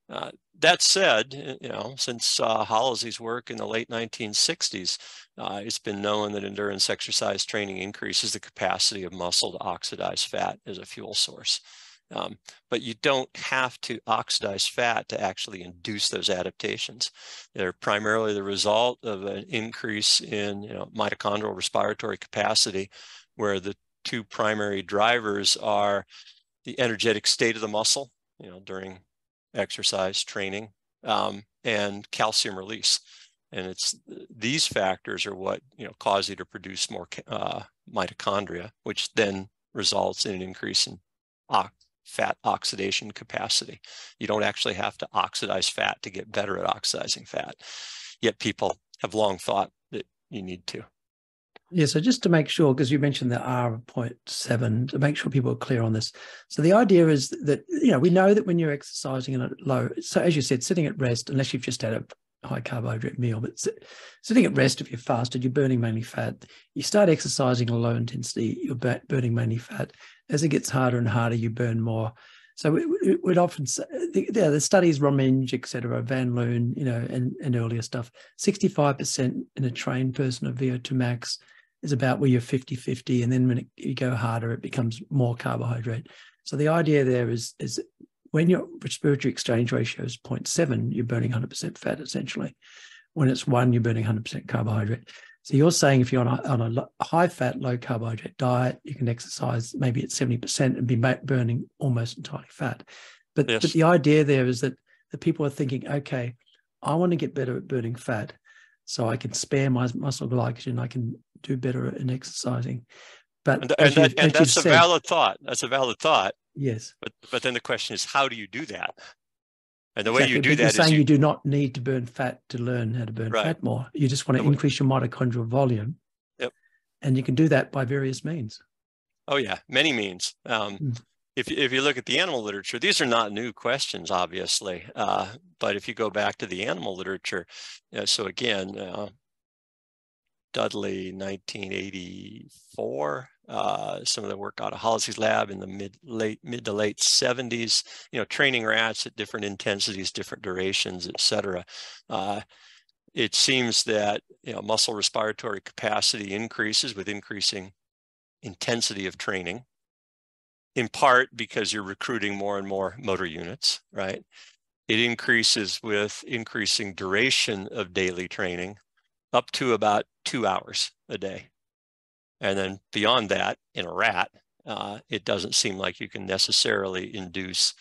Uh, that said, you know, since uh, Holloszy's work in the late 1960s, uh, it's been known that endurance exercise training increases the capacity of muscle to oxidize fat as a fuel source. Um, but you don't have to oxidize fat to actually induce those adaptations. They're primarily the result of an increase in you know, mitochondrial respiratory capacity, where the two primary drivers are the energetic state of the muscle, you know, during exercise training, um, and calcium release. And it's these factors are what you know cause you to produce more uh, mitochondria, which then results in an increase in fat oxidation capacity. You don't actually have to oxidize fat to get better at oxidizing fat. Yet people have long thought that you need to. Yeah, so just to make sure, because you mentioned the R of 0.7, to make sure people are clear on this. So the idea is that, you know, we know that when you're exercising in a low, so as you said, sitting at rest, unless you've just had a high carbohydrate meal, but sitting at rest, if you're fasted, you're burning mainly fat. You start exercising a low intensity, you're burning mainly fat. As it gets harder and harder, you burn more. So we, would often say, the, yeah, the studies, Rominger, et cetera, Van Loon, you know, and, and earlier stuff, 65% in a trained person of VO2 max, is about where you're 50 50. And then when it, you go harder, it becomes more carbohydrate. So the idea there is, is when your respiratory exchange ratio is 0.7, you're burning 100% fat essentially. When it's one, you're burning 100% carbohydrate. So you're saying if you're on a, on a high fat, low carbohydrate diet, you can exercise maybe at 70% and be burning almost entirely fat. But, yes. but the idea there is that the people are thinking, okay, I want to get better at burning fat so I can spare my muscle glycogen. I can do better in exercising. But and, and, that, and that's a valid thought. That's a valid thought. Yes. But but then the question is, how do you do that? And the exactly. way you do but that saying you, you, do not need to burn fat to learn how to burn right. fat more. You just want to increase your mitochondrial volume. Yep. And you can do that by various means. Oh yeah, many means. Um, mm if, if you look at the animal literature, these are not new questions, obviously. Uh, but if you go back to the animal literature, uh, so again, uh, Dudley, 1984, uh, some of the work out of Holloszy's lab in the mid late mid to late 70s, you know, training rats at different intensities, different durations, et cetera. Uh, it seems that you know muscle respiratory capacity increases with increasing intensity of training in part because you're recruiting more and more motor units, right? It increases with increasing duration of daily training up to about two hours a day. And then beyond that, in a rat, uh, it doesn't seem like you can necessarily induce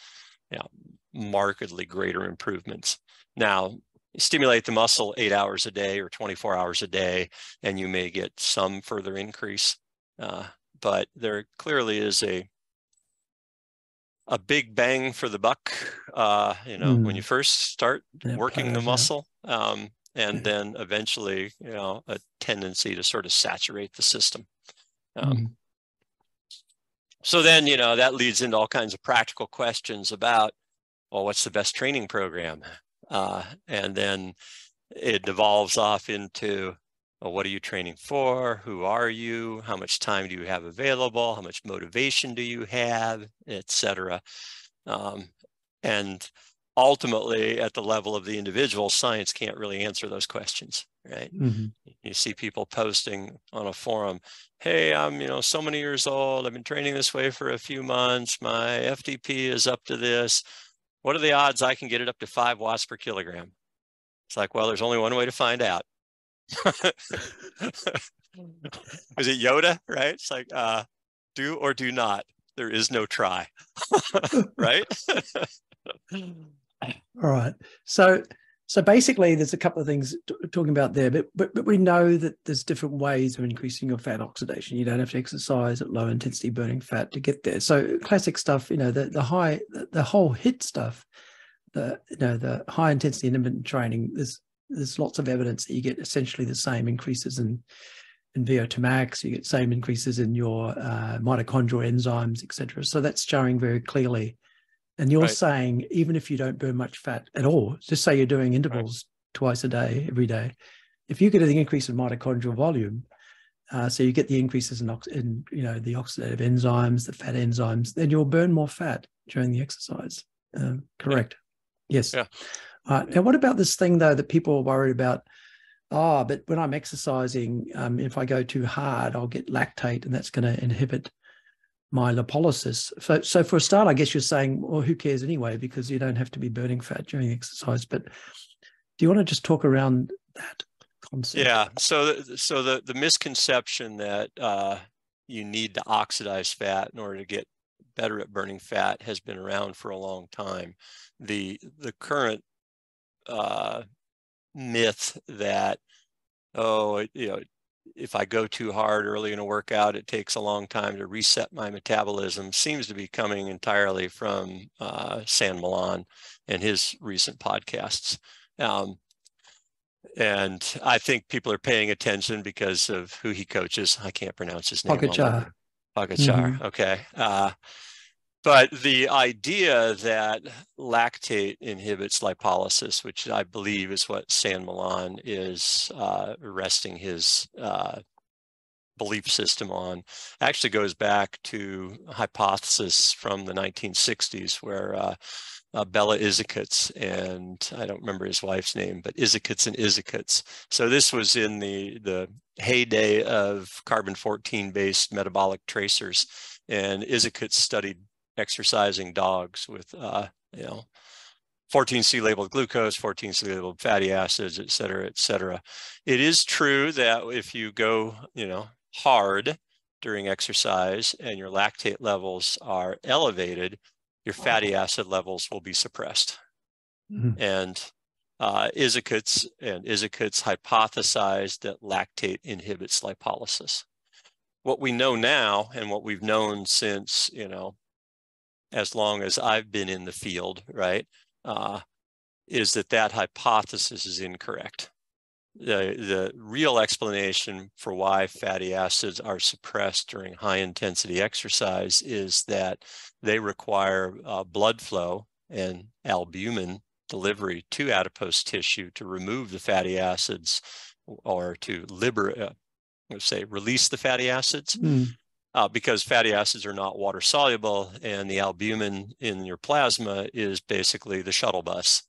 you know, markedly greater improvements. Now, stimulate the muscle eight hours a day or 24 hours a day, and you may get some further increase. Uh, but there clearly is a a big bang for the buck, uh, you know, mm. when you first start working the muscle. Um, and then eventually, you know, a tendency to sort of saturate the system. Um, mm. So then, you know, that leads into all kinds of practical questions about, well, what's the best training program? Uh, and then it devolves off into, well, what are you training for? Who are you? How much time do you have available? How much motivation do you have, etc. Um, and ultimately, at the level of the individual, science can't really answer those questions, right? Mm-hmm. You see people posting on a forum, "Hey, I'm you know so many years old. I've been training this way for a few months. My FTP is up to this. What are the odds I can get it up to five watts per kilogram?" It's like, well, there's only one way to find out is it Yoda? Right? It's like uh, do or do not. There is no try. right? All right. So So basically, there's a couple of things t- talking about there, but, but but we know that there's different ways of increasing your fat oxidation. You don't have to exercise at low intensity burning fat to get there. So classic stuff, you know, the the high the, the whole hit stuff, the you know the high intensity intermittent training. There's there's lots of evidence that you get essentially the same increases in in VO2 max. You get same increases in your uh, mitochondrial enzymes, etc. So that's showing very clearly and you're right. saying even if you don't burn much fat at all, just say you're doing intervals right. twice a day, every day, if you get an increase in mitochondrial volume, uh, so you get the increases in, in, you know the oxidative enzymes, the fat enzymes, then you'll burn more fat during the exercise. Uh, correct. Yeah. Yes. Yeah. Uh, now, what about this thing though that people are worried about? Oh, but when I'm exercising, um, if I go too hard, I'll get lactate, and that's going to inhibit my lipolysis. So, so for a start, I guess you're saying, well, who cares anyway, because you don't have to be burning fat during exercise. But do you want to just talk around that concept? Yeah. So, so the the misconception that uh, you need to oxidize fat in order to get better at burning fat has been around for a long time. The the current uh, myth that oh, you know, if I go too hard early in a workout, it takes a long time to reset my metabolism seems to be coming entirely from uh, San Millán and his recent podcasts. Um, and I think people are paying attention because of who he coaches. I can't pronounce his name. Pogačar. Pogačar. Mm-hmm. Okay. Uh, but the idea that lactate inhibits lipolysis, which I believe is what San Millán is uh, resting his uh, belief system on, actually goes back to hypothesis from the 1960s where uh, uh, Béla Issekutz and I don't remember his wife's name, but Issekutz and Issekutz. So this was in the the heyday of carbon 14 based metabolic tracers, and Issekutz studied exercising dogs with, uh, you know, 14C labeled glucose, 14C labeled fatty acids, et cetera, et cetera. It is true that if you go, you know, hard during exercise and your lactate levels are elevated, your fatty acid levels will be suppressed. Mm-hmm. And uh, Issekutz and Issekutz hypothesized that lactate inhibits lipolysis. What we know now, and what we've known since you know as long as I've been in the field, right, uh, is that that hypothesis is incorrect. The, the real explanation for why fatty acids are suppressed during high intensity exercise is that they require uh, blood flow and albumin delivery to adipose tissue to remove the fatty acids or to liberate, uh, say, release the fatty acids. Mm uh, because fatty acids are not water soluble and the albumin in your plasma is basically the shuttle bus.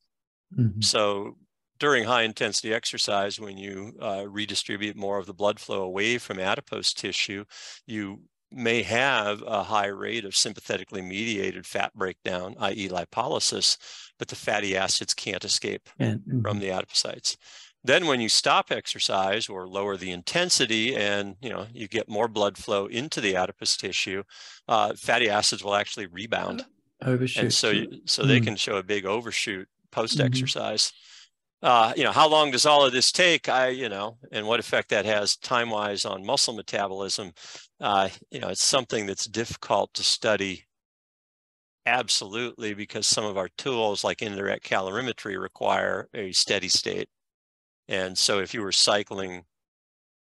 Mm-hmm. So during high intensity exercise, when you uh, redistribute more of the blood flow away from adipose tissue, you may have a high rate of sympathetically mediated fat breakdown, i.e. lipolysis, but the fatty acids can't escape mm-hmm. from the adipocytes. Then when you stop exercise or lower the intensity and you know you get more blood flow into the adipose tissue, uh, fatty acids will actually rebound. Overshoot. And so, you, so mm. they can show a big overshoot post-exercise. Mm-hmm. Uh, you know, how long does all of this take? I, you know, and what effect that has time-wise on muscle metabolism. Uh, you know, it's something that's difficult to study absolutely because some of our tools like indirect calorimetry require a steady state and so if you were cycling,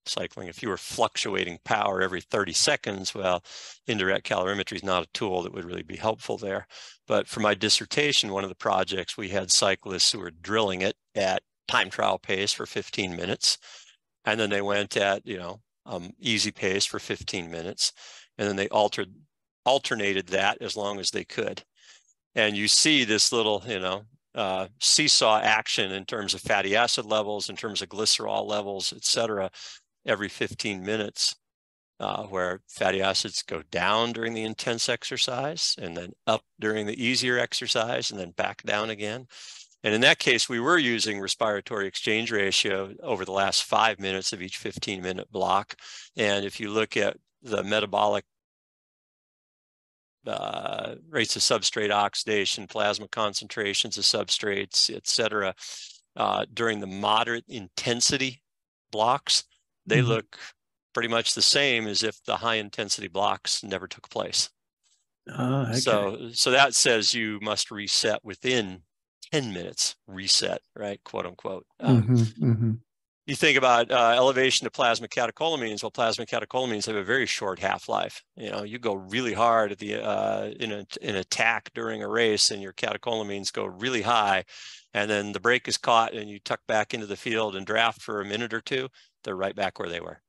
cycling, if you were fluctuating power every 30 seconds, well, indirect calorimetry is not a tool that would really be helpful there. But for my dissertation, one of the projects, we had cyclists who were drilling it at time trial pace for 15 minutes. And then they went at, you know, um, easy pace for 15 minutes. And then they altered, alternated that as long as they could. And you see this little, you know, uh, seesaw action in terms of fatty acid levels, in terms of glycerol levels, et cetera, every 15 minutes, uh, where fatty acids go down during the intense exercise and then up during the easier exercise and then back down again. And in that case, we were using respiratory exchange ratio over the last five minutes of each 15 minute block. And if you look at the metabolic uh, rates of substrate oxidation, plasma concentrations of substrates, et cetera. uh, during the moderate intensity blocks, they mm-hmm. look pretty much the same as if the high intensity blocks never took place. Oh, okay. So, so that says you must reset within 10 minutes, reset, right? Quote unquote. Um, mm-hmm, mm-hmm. You think about uh, elevation to plasma catecholamines. Well, plasma catecholamines have a very short half-life. You know, you go really hard at the uh, in a, an attack during a race, and your catecholamines go really high, and then the brake is caught, and you tuck back into the field and draft for a minute or two. They're right back where they were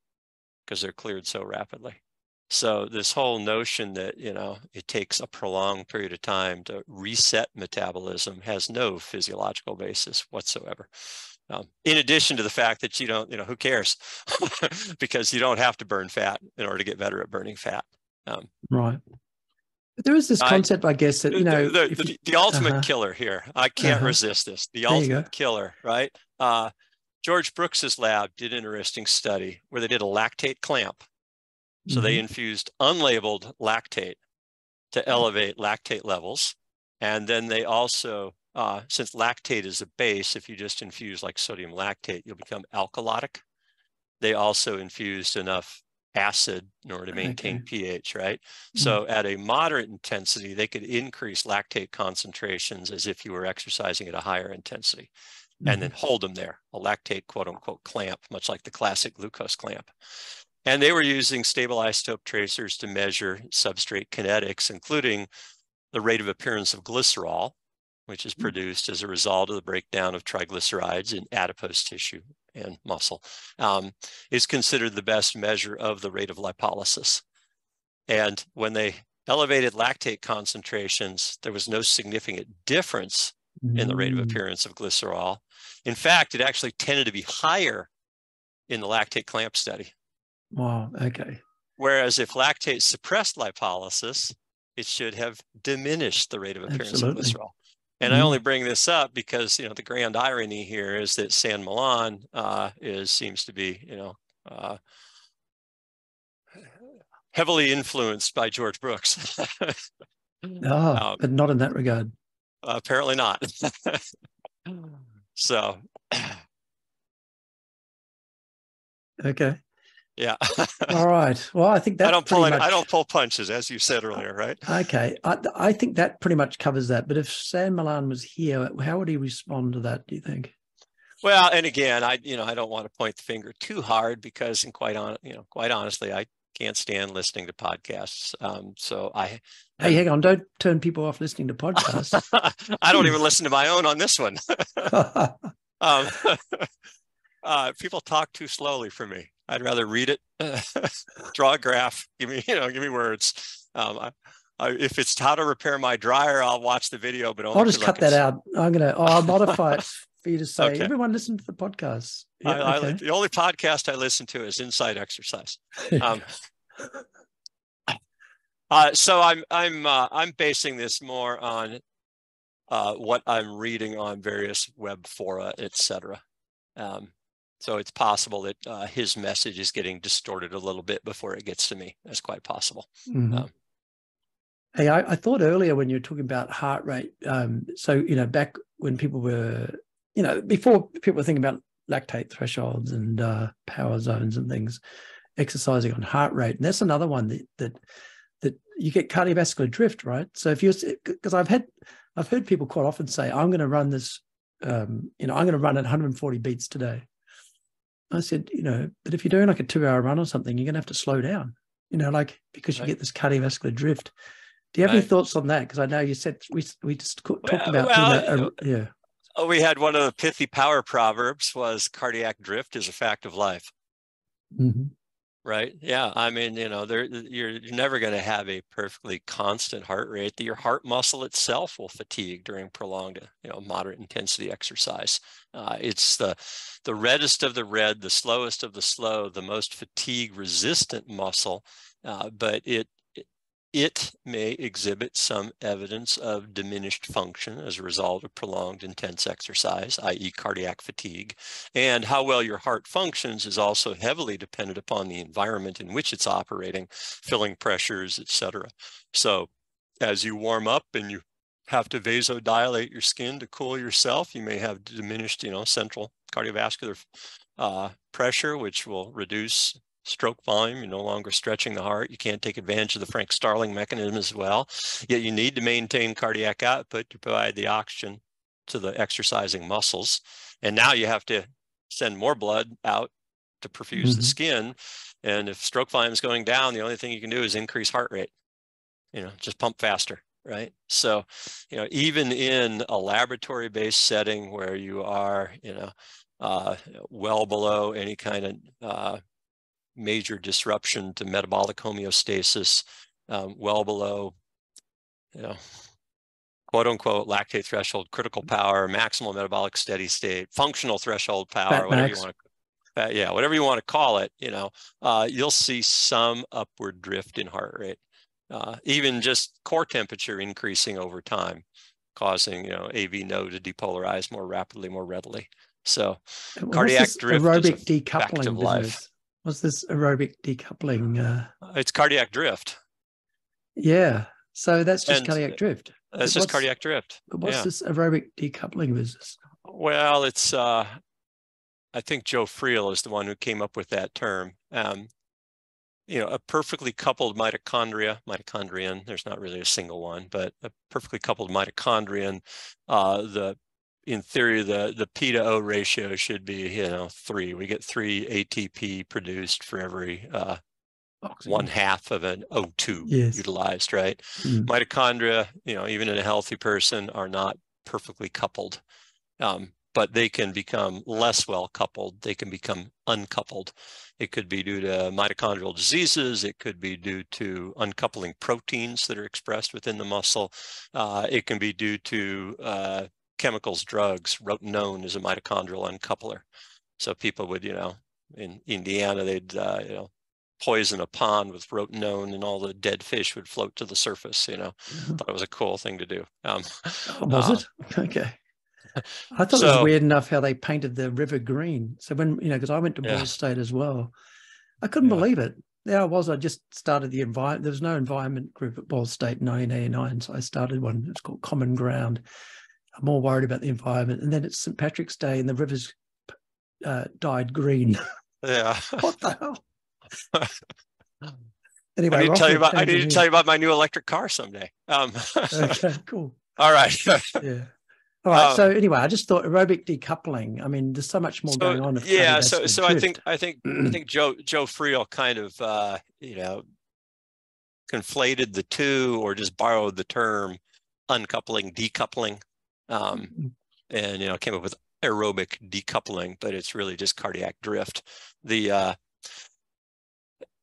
because they're cleared so rapidly. So this whole notion that, you know, it takes a prolonged period of time to reset metabolism has no physiological basis whatsoever. Um, in addition to the fact that you don't, you know, who cares? because you don't have to burn fat in order to get better at burning fat. Um, right. But there is this concept, I, I guess, that, you know, the, the, the, the ultimate uh-huh. killer here. I can't uh-huh. resist this. The ultimate killer, right? Uh, George Brooks's lab did an interesting study where they did a lactate clamp so mm-hmm. they infused unlabeled lactate to mm-hmm. elevate lactate levels. And then they also, uh, since lactate is a base, if you just infuse like sodium lactate, you'll become alkalotic. They also infused enough acid in order to maintain okay. pH, right? Mm-hmm. So at a moderate intensity, they could increase lactate concentrations as if you were exercising at a higher intensity mm-hmm. and then hold them there, a lactate quote unquote clamp, much like the classic glucose clamp. And they were using stable isotope tracers to measure substrate kinetics, including the rate of appearance of glycerol, which is hmm. produced as a result of the breakdown of triglycerides in adipose tissue and muscle, um, is considered the best measure of the rate of lipolysis. And when they elevated lactate concentrations, there was no significant difference in the rate of hmm. appearance of glycerol. In fact, it actually tended to be higher in the lactate clamp study. Wow. Okay. Whereas if lactate suppressed lipolysis, it should have diminished the rate of appearance Absolutely. of glycerol. And mm-hmm. I only bring this up because you know the grand irony here is that San Millán uh, is seems to be you know uh, heavily influenced by George Brooks. oh, um, but not in that regard. Apparently not. so. okay. Yeah. All right. Well, I think that I don't pull. Much... I don't pull punches, as you said earlier, right? Okay. I, I think that pretty much covers that. But if San Millán was here, how would he respond to that? Do you think? Well, and again, I you know I don't want to point the finger too hard because, and quite on you know quite honestly, I can't stand listening to podcasts. Um, so I. Hey, hang on! Don't turn people off listening to podcasts. I don't even listen to my own on this one. um, uh, people talk too slowly for me. I'd rather read it, draw a graph, give me, you know, give me words. Um, I, I, if it's how to repair my dryer, I'll watch the video, but I'll just cut that out. I'm gonna, oh, I'll modify it for you to say, okay. everyone listen to the podcast. Yeah, I, okay. I, the only podcast I listen to is Inside Exercise. Um, uh, so I'm, I'm, uh, I'm basing this more on uh, what I'm reading on various web fora, etc. Um, so it's possible that uh, his message is getting distorted a little bit before it gets to me. That's quite possible. Mm-hmm. Um, hey, I, I, thought earlier when you were talking about heart rate, um, so you know, back when people were, you know, before people were thinking about lactate thresholds and uh, power zones and things, exercising on heart rate, and that's another one that that that you get cardiovascular drift, right? So if you're, because I've had, I've heard people quite often say, I'm going to run this, um, you know, I'm going to run at 140 beats today I said, you know, but if you're doing like a two hour run or something, you're going to have to slow down, you know, like because you right. get this cardiovascular drift. Do you have right. any thoughts on that? Because I know you said we we just talked well, about well, yeah. Oh, we had one of the pithy power proverbs was cardiac drift is a fact of life. Mm-hmm right? Yeah i mean you know there you're, never going to have a perfectly constant heart rate. Your heart muscle itself will fatigue during prolonged you know moderate intensity exercise. Uh, it's the the reddest of the red the slowest of the slow the most fatigue resistant muscle uh, but it it may exhibit some evidence of diminished function as a result of prolonged intense exercise, i.e. cardiac fatigue. And how well your heart functions is also heavily dependent upon the environment in which it's operating, filling pressures, etc. So as you warm up and you have to vasodilate your skin to cool yourself. You may have diminished, you know, central cardiovascular uh, pressure, which will reduce stroke volume. You're no longer stretching the heart. You can't take advantage of the Frank Starling mechanism as well. Yet you need to maintain cardiac output to provide the oxygen to the exercising muscles. And now you have to send more blood out to perfuse mm-hmm. the skin. And if stroke volume is going down, the only thing you can do is increase heart rate. You know, just pump faster, right? So, you know, even in a laboratory-based setting where you are, you know, uh, well below any kind of uh, major disruption to metabolic homeostasis, um, well below, you know, quote unquote lactate threshold, critical power, maximal metabolic steady state, functional threshold power, whatever you want to, uh, yeah, whatever you want to call it, you know, uh, you'll see some upward drift in heart rate, uh, even just core temperature increasing over time, causing you know AV node to depolarize more rapidly, more readily. So cardiac drift aerobic decoupling life. What's this aerobic decoupling? Uh... It's cardiac drift. Yeah. So that's just and cardiac drift. That's just cardiac drift. But what's yeah. this aerobic decoupling business? Well, it's uh, I think Joe Friel is the one who came up with that term. Um, you know, a perfectly coupled mitochondria, mitochondrion, there's not really a single one, but a perfectly coupled mitochondrion, uh, the in theory, the, the P to O ratio should be, you know, three. We get three ATP produced for every uh, one half of an O2 yes. utilized, right? Mm. Mitochondria, you know, even in a healthy person are not perfectly coupled, um, but they can become less well coupled. They can become uncoupled. It could be due to mitochondrial diseases. It could be due to uncoupling proteins that are expressed within the muscle. Uh, it can be due to uh, chemicals, drugs, rotenone as a mitochondrial uncoupler. So people would, you know, in Indiana, they'd, uh, you know, poison a pond with rotenone and all the dead fish would float to the surface, you know. Mm-hmm. Thought it was a cool thing to do. Um, oh, was uh, it? Okay. I thought so, it was weird enough how they painted the river green. So when, you know, because I went to yeah. Ball State as well, I couldn't yeah. believe it. There I was. I just started the environment. There was no environment group at Ball State in 1989. So I started one. It's called Common Ground. More worried about the environment. And then it's St. Patrick's Day and the river's uh, dyed green. Yeah. what the hell? anyway, I need to tell you about I need to tell you about my new electric car someday. Um, okay, cool. All right. yeah. All right. Um, so anyway, I just thought aerobic decoupling. I mean, there's so much more so, going on. Yeah. So so drift. I think I think I think Joe Joe Friel kind of uh, you know conflated the two or just borrowed the term uncoupling, decoupling um, and you know came up with aerobic decoupling, but it's really just cardiac drift. The uh,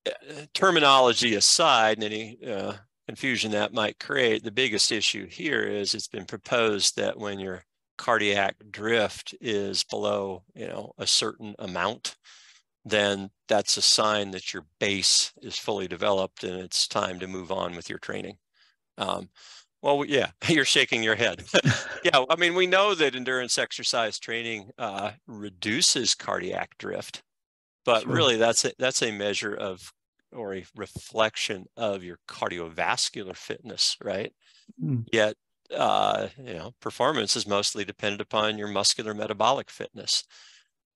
uh, terminology aside, and any uh, confusion that might create, the biggest issue here is it's been proposed that when your cardiac drift is below, you know, a certain amount, then that's a sign that your base is fully developed and it's time to move on with your training. Um, well, yeah, you're shaking your head. yeah, I mean, we know that endurance exercise training uh, reduces cardiac drift, but sure. really that's a, that's a measure of or a reflection of your cardiovascular fitness, right? Mm. Yet, uh, you know, performance is mostly dependent upon your muscular metabolic fitness.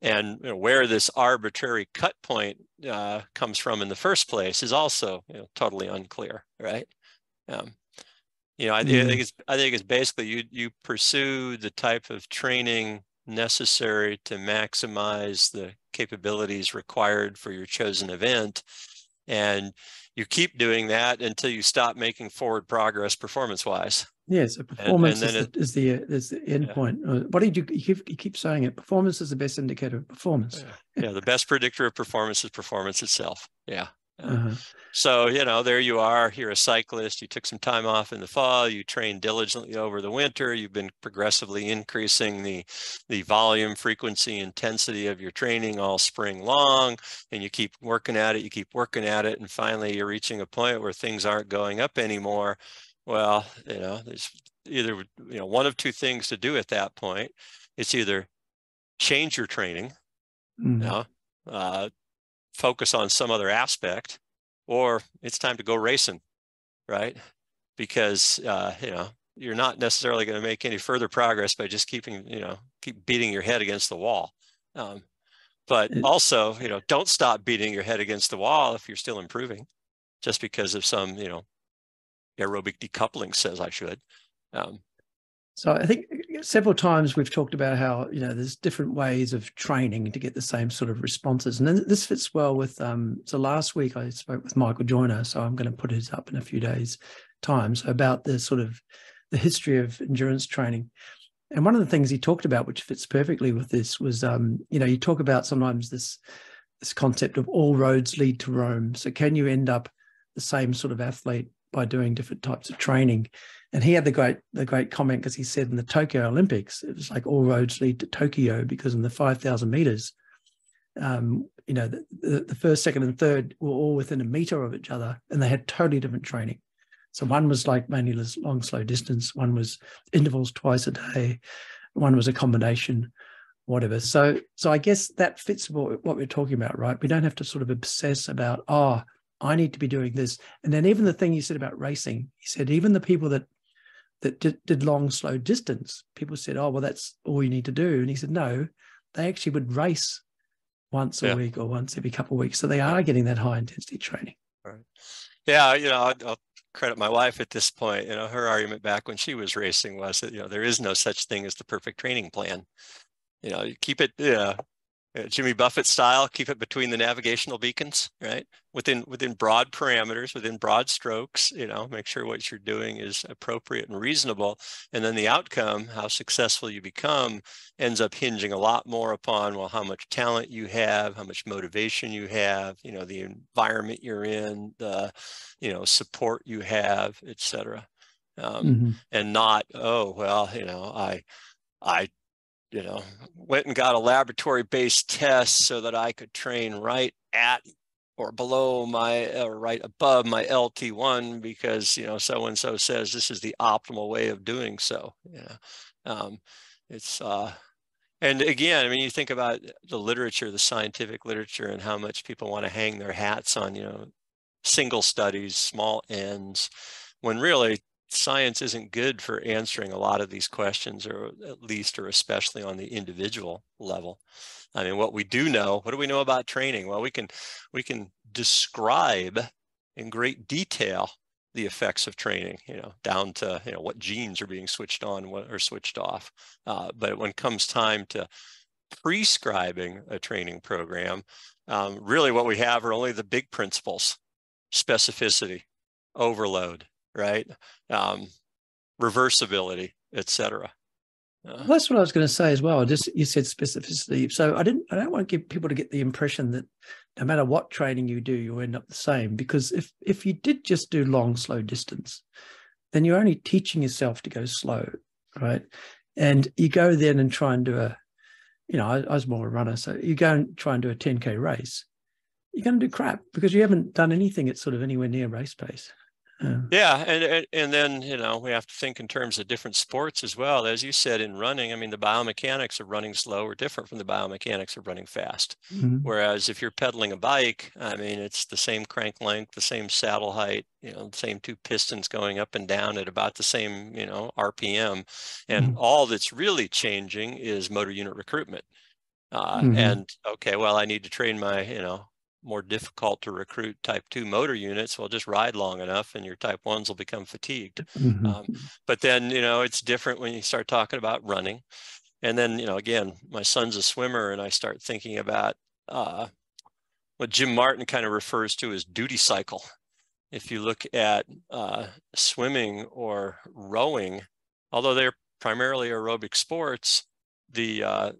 And you know, where this arbitrary cut point uh, comes from in the first place is also you know, totally unclear, right? Um, you know, I, mm. I, think it's I think it's basically you you pursue the type of training necessary to maximize the capabilities required for your chosen event, and you keep doing that until you stop making forward progress performance wise. Yes, performance and, and is, the, is, the, is the end yeah. point. Uh, what did you you keep, you keep saying it? Performance is the best indicator of performance. Yeah. yeah, the best predictor of performance is performance itself. Yeah. Uh-huh. So, you know, there you are. You're a cyclist. You took some time off in the fall. You trained diligently over the winter. You've been progressively increasing the, the volume, frequency, intensity of your training all spring long. And you keep working at it. You keep working at it. And finally, you're reaching a point where things aren't going up anymore. Well, you know, there's either, you know, one of two things to do at that point. It's either change your training, mm-hmm. you know, uh, focus on some other aspect, or it's time to go racing, right? Because uh, you know you're not necessarily going to make any further progress by just keeping, you know, keep beating your head against the wall. Um, but also, you know, don't stop beating your head against the wall if you're still improving, just because of some, you know, aerobic decoupling says I should. Um, so I think several times we've talked about how you know there's different ways of training to get the same sort of responses, and then this fits well with. Um, so last week I spoke with Michael Joyner, so I'm going to put his up in a few days' time. So about the sort of the history of endurance training, and one of the things he talked about, which fits perfectly with this, was um, you know you talk about sometimes this this concept of all roads lead to Rome. So can you end up the same sort of athlete by doing different types of training? And he had the great the great comment because he said in the Tokyo Olympics, it was like all roads lead to Tokyo because in the five thousand meters, um, you know, the, the, the, first, second, and third were all within a meter of each other, and they had totally different training. So one was like mainly long, slow distance. One was intervals twice a day. One was a combination, whatever. So, so I guess that fits what, we're talking about, right? We don't have to sort of obsess about, oh, I need to be doing this. And then even the thing you said about racing, he said even the people that that did, did long, slow distance, people said, oh, well, that's all you need to do. And he said, no, they actually would race once yeah. a week or once every couple of weeks. So they are getting that high intensity training. Right. Yeah, you know, I'll, I'll, credit my wife at this point. You know, her argument back when she was racing was that you know there is no such thing as the perfect training plan. You know, you keep it, uh, Jimmy Buffett style, keep it between the navigational beacons, right? Within within broad parameters, within broad strokes, you know, make sure what you're doing is appropriate and reasonable. And then the outcome, how successful you become, ends up hinging a lot more upon, well, how much talent you have, how much motivation you have, you know, the environment you're in, the, you know, support you have, et cetera. Um, mm-hmm. And not, oh, well, you know, I I you know, went and got a laboratory based test so that I could train right at or below my or right above my LT1 because you know so and so says this is the optimal way of doing so. Yeah, um, it's uh, and again, I mean, you think about the literature, the scientific literature, and how much people want to hang their hats on you know single studies, small ends, when really science isn't good for answering a lot of these questions, or at least or especially on the individual level. I mean, what we do know, what do we know about training? Well, we can we can describe in great detail the effects of training, you know, down to you know what genes are being switched on or switched off. Uh, but when it comes time to prescribing a training program, um, really what we have are only the big principles: specificity, overload, right? Um, reversibility, etc. Uh, that's what I was going to say as well. Just you said specificity, so I didn't. I don't want to give people to get the impression that no matter what training you do, you end up the same. Because if if you did just do long, slow distance, then you're only teaching yourself to go slow, right? And you go then and try and do a, you know, I, I was more a runner, so you go and try and do a 10k race. You're going to do crap because you haven't done anything at sort of anywhere near race pace. Yeah. yeah, and and then you know we have to think in terms of different sports as well. As you said in running, I mean the biomechanics of running slow are different from the biomechanics of running fast. Mm-hmm. Whereas if you're pedaling a bike, I mean it's the same crank length, the same saddle height, you know, the same two pistons going up and down at about the same you know RPM, and mm-hmm. all that's really changing is motor unit recruitment. Uh, mm-hmm. And okay, well I need to train my you know more difficult to recruit type 2 motor units will just ride long enough and your type 1s will become fatigued mm-hmm. um, but then you know it's different when you start talking about running and then you know again my son's a swimmer and i start thinking about uh, what jim martin kind of refers to as duty cycle if you look at uh, swimming or rowing although they're primarily aerobic sports the uh,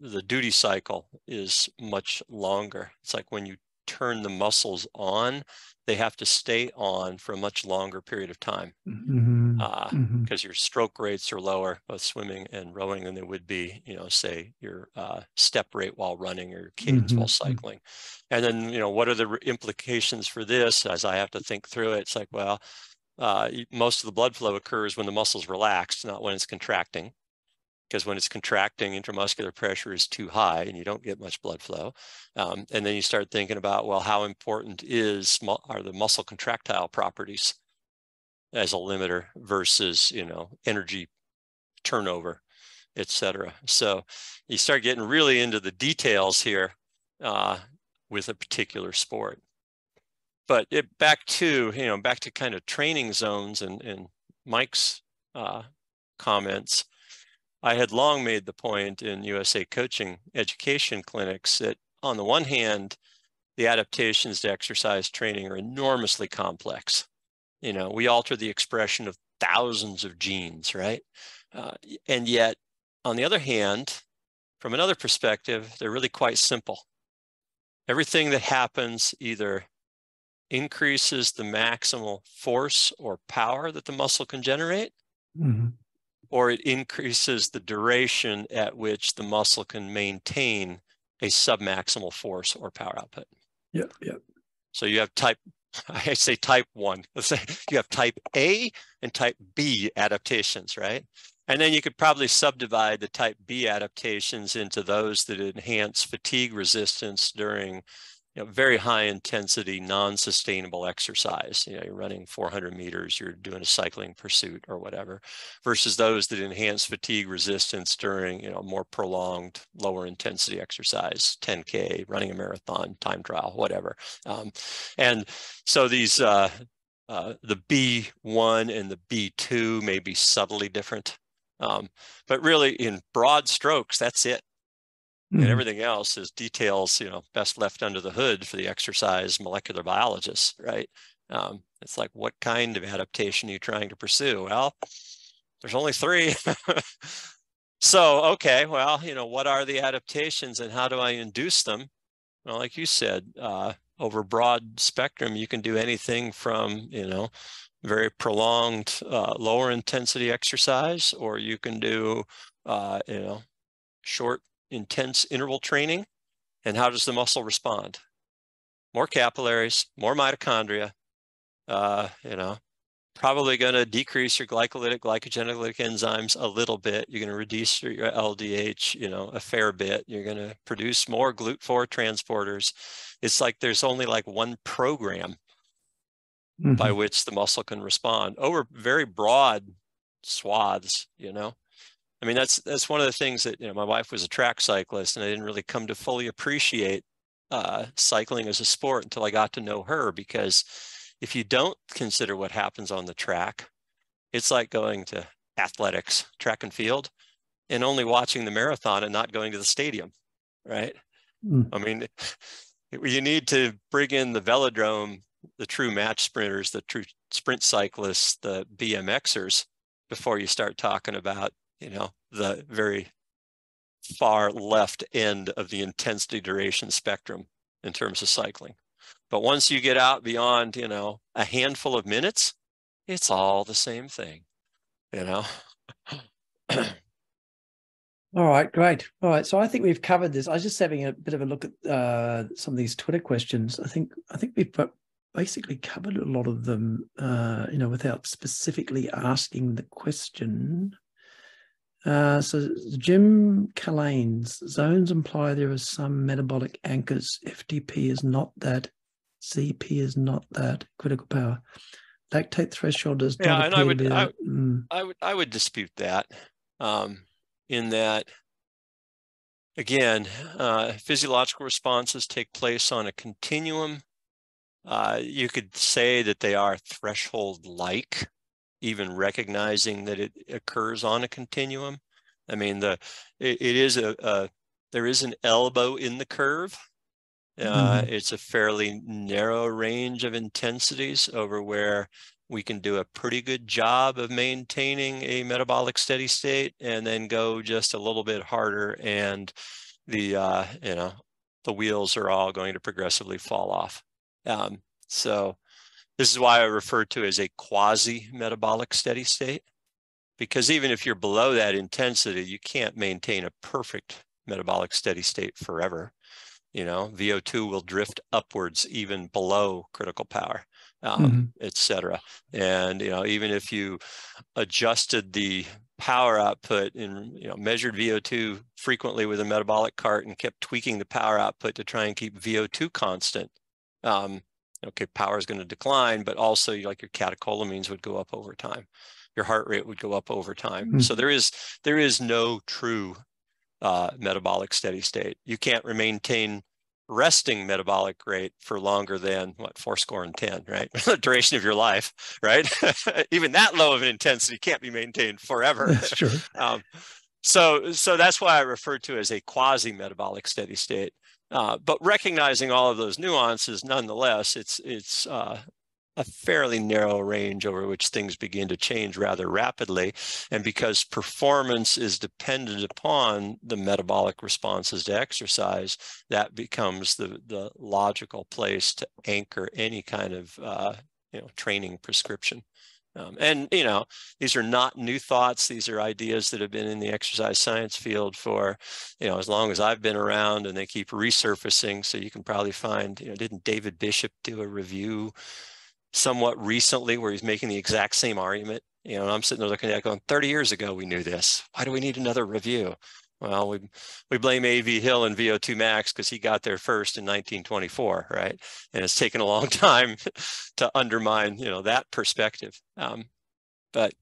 the duty cycle is much longer. It's like when you turn the muscles on, they have to stay on for a much longer period of time because mm-hmm. uh, mm-hmm. your stroke rates are lower, both swimming and rowing, than they would be, you know, say your uh, step rate while running or your cadence mm-hmm. while mm-hmm. cycling. And then, you know, what are the implications for this? As I have to think through it, it's like, well, uh, most of the blood flow occurs when the muscle's relaxed, not when it's contracting because when it's contracting, intramuscular pressure is too high and you don't get much blood flow. Um, and then you start thinking about, well, how important is are the muscle contractile properties? as a limiter versus, you know, energy turnover, et cetera. So you start getting really into the details here uh, with a particular sport. But it, back to, you know, back to kind of training zones and, and Mike's uh, comments, I had long made the point in USA coaching education clinics that on the one hand, the adaptations to exercise training are enormously complex. You know, we alter the expression of thousands of genes, right? Uh, and yet, on the other hand, from another perspective, they're really quite simple. Everything that happens either increases the maximal force or power that the muscle can generate, mm-hmm. Or it increases the duration at which the muscle can maintain a submaximal force or power output. Yep, yep. So you have type, I say type one. Let's say you have type A and type B adaptations, right? And then you could probably subdivide the type B adaptations into those that enhance fatigue resistance during you know, very high intensity, non-sustainable exercise. You know, you're running 400 meters, you're doing a cycling pursuit or whatever, versus those that enhance fatigue resistance during, you know, more prolonged, lower intensity exercise, 10K, running a marathon, time trial, whatever. Um, and so these, uh, uh, the B1 and the B2 may be subtly different. Um, but really in broad strokes, that's it mm-hmm. and everything else is details you know best left under the hood for the exercise molecular biologists right? Um, it's like what kind of adaptation are you trying to pursue? Well there's only three. So okay well you know what are the adaptations and how do i induce them? Well like you said uh, over broad spectrum you can do anything from you know very prolonged uh, lower intensity exercise or you can do uh, you know short intense interval training. And how does the muscle respond? More capillaries, more mitochondria, uh, you know, probably going to decrease your glycolytic, glycogenolytic enzymes a little bit. You're going to reduce your LDH, you know, a fair bit. You're going to produce more GLUT4 transporters. It's like there's only like one program mm-hmm. by which the muscle can respond over very broad swaths, you know. I mean, that's that's one of the things that you know. My wife was a track cyclist, and I didn't really come to fully appreciate uh, cycling as a sport until I got to know her. Because if you don't consider what happens on the track, it's like going to athletics, track and field, and only watching the marathon and not going to the stadium, right? Mm. I mean, you need to bring in the velodrome, the true match sprinters, the true sprint cyclists, the BMXers before you start talking about you know, the very far left end of the intensity duration spectrum in terms of cycling. But once you get out beyond, you know, a handful of minutes, it's all the same thing, you know. all right, great. All right, so I think we've covered this. I was just having a bit of a look at uh, some of these Twitter questions. I think I think we've basically covered a lot of them, uh, you know, without specifically asking the question. Uh, so Jim Calanes, zones imply there are some metabolic anchors. FTP is not that. CP is not that. Critical power. Lactate threshold does yeah, not and I would, I, mm. I, would, I would dispute that. Um, in that, again, uh, physiological responses take place on a continuum. Uh, you could say that they are threshold-like even recognizing that it occurs on a continuum. I mean, the it, it is a, a, there is an elbow in the curve. Uh, mm-hmm. It's a fairly narrow range of intensities over where we can do a pretty good job of maintaining a metabolic steady state, and then go just a little bit harder, and the uh, you know the wheels are all going to progressively fall off. Um, so this is why I refer to it as a quasi metabolic steady state, because even if you're below that intensity, you can't maintain a perfect metabolic steady state forever. You know, VO2 will drift upwards even below critical power, um, mm-hmm. et cetera. And, you know, even if you adjusted the power output and you know measured VO2 frequently with a metabolic cart and kept tweaking the power output to try and keep VO2 constant, um, okay, power is going to decline, but also like your catecholamines would go up over time. Your heart rate would go up over time. Mm-hmm. So there is there is no true uh, metabolic steady state. You can't maintain resting metabolic rate for longer than what four score and 10 right the duration of your life right even that low of an intensity can't be maintained forever that's true um, so so that's why i refer to as a quasi metabolic steady state uh, but recognizing all of those nuances nonetheless it's it's uh, a fairly narrow range over which things begin to change rather rapidly. And because performance is dependent upon the metabolic responses to exercise, that becomes the, the logical place to anchor any kind of uh, you know, training prescription. Um, and, you know, these are not new thoughts. These are ideas that have been in the exercise science field for, you know, as long as I've been around and they keep resurfacing. So you can probably find, you know, didn't David Bishop do a review somewhat recently where he's making the exact same argument. You know, I'm sitting there looking at it going, 30 years ago, we knew this. Why do we need another review? Well, we, we blame A.V. Hill and VO2 max because he got there first in 1924, right? And it's taken a long time to undermine, you know, that perspective. Um, but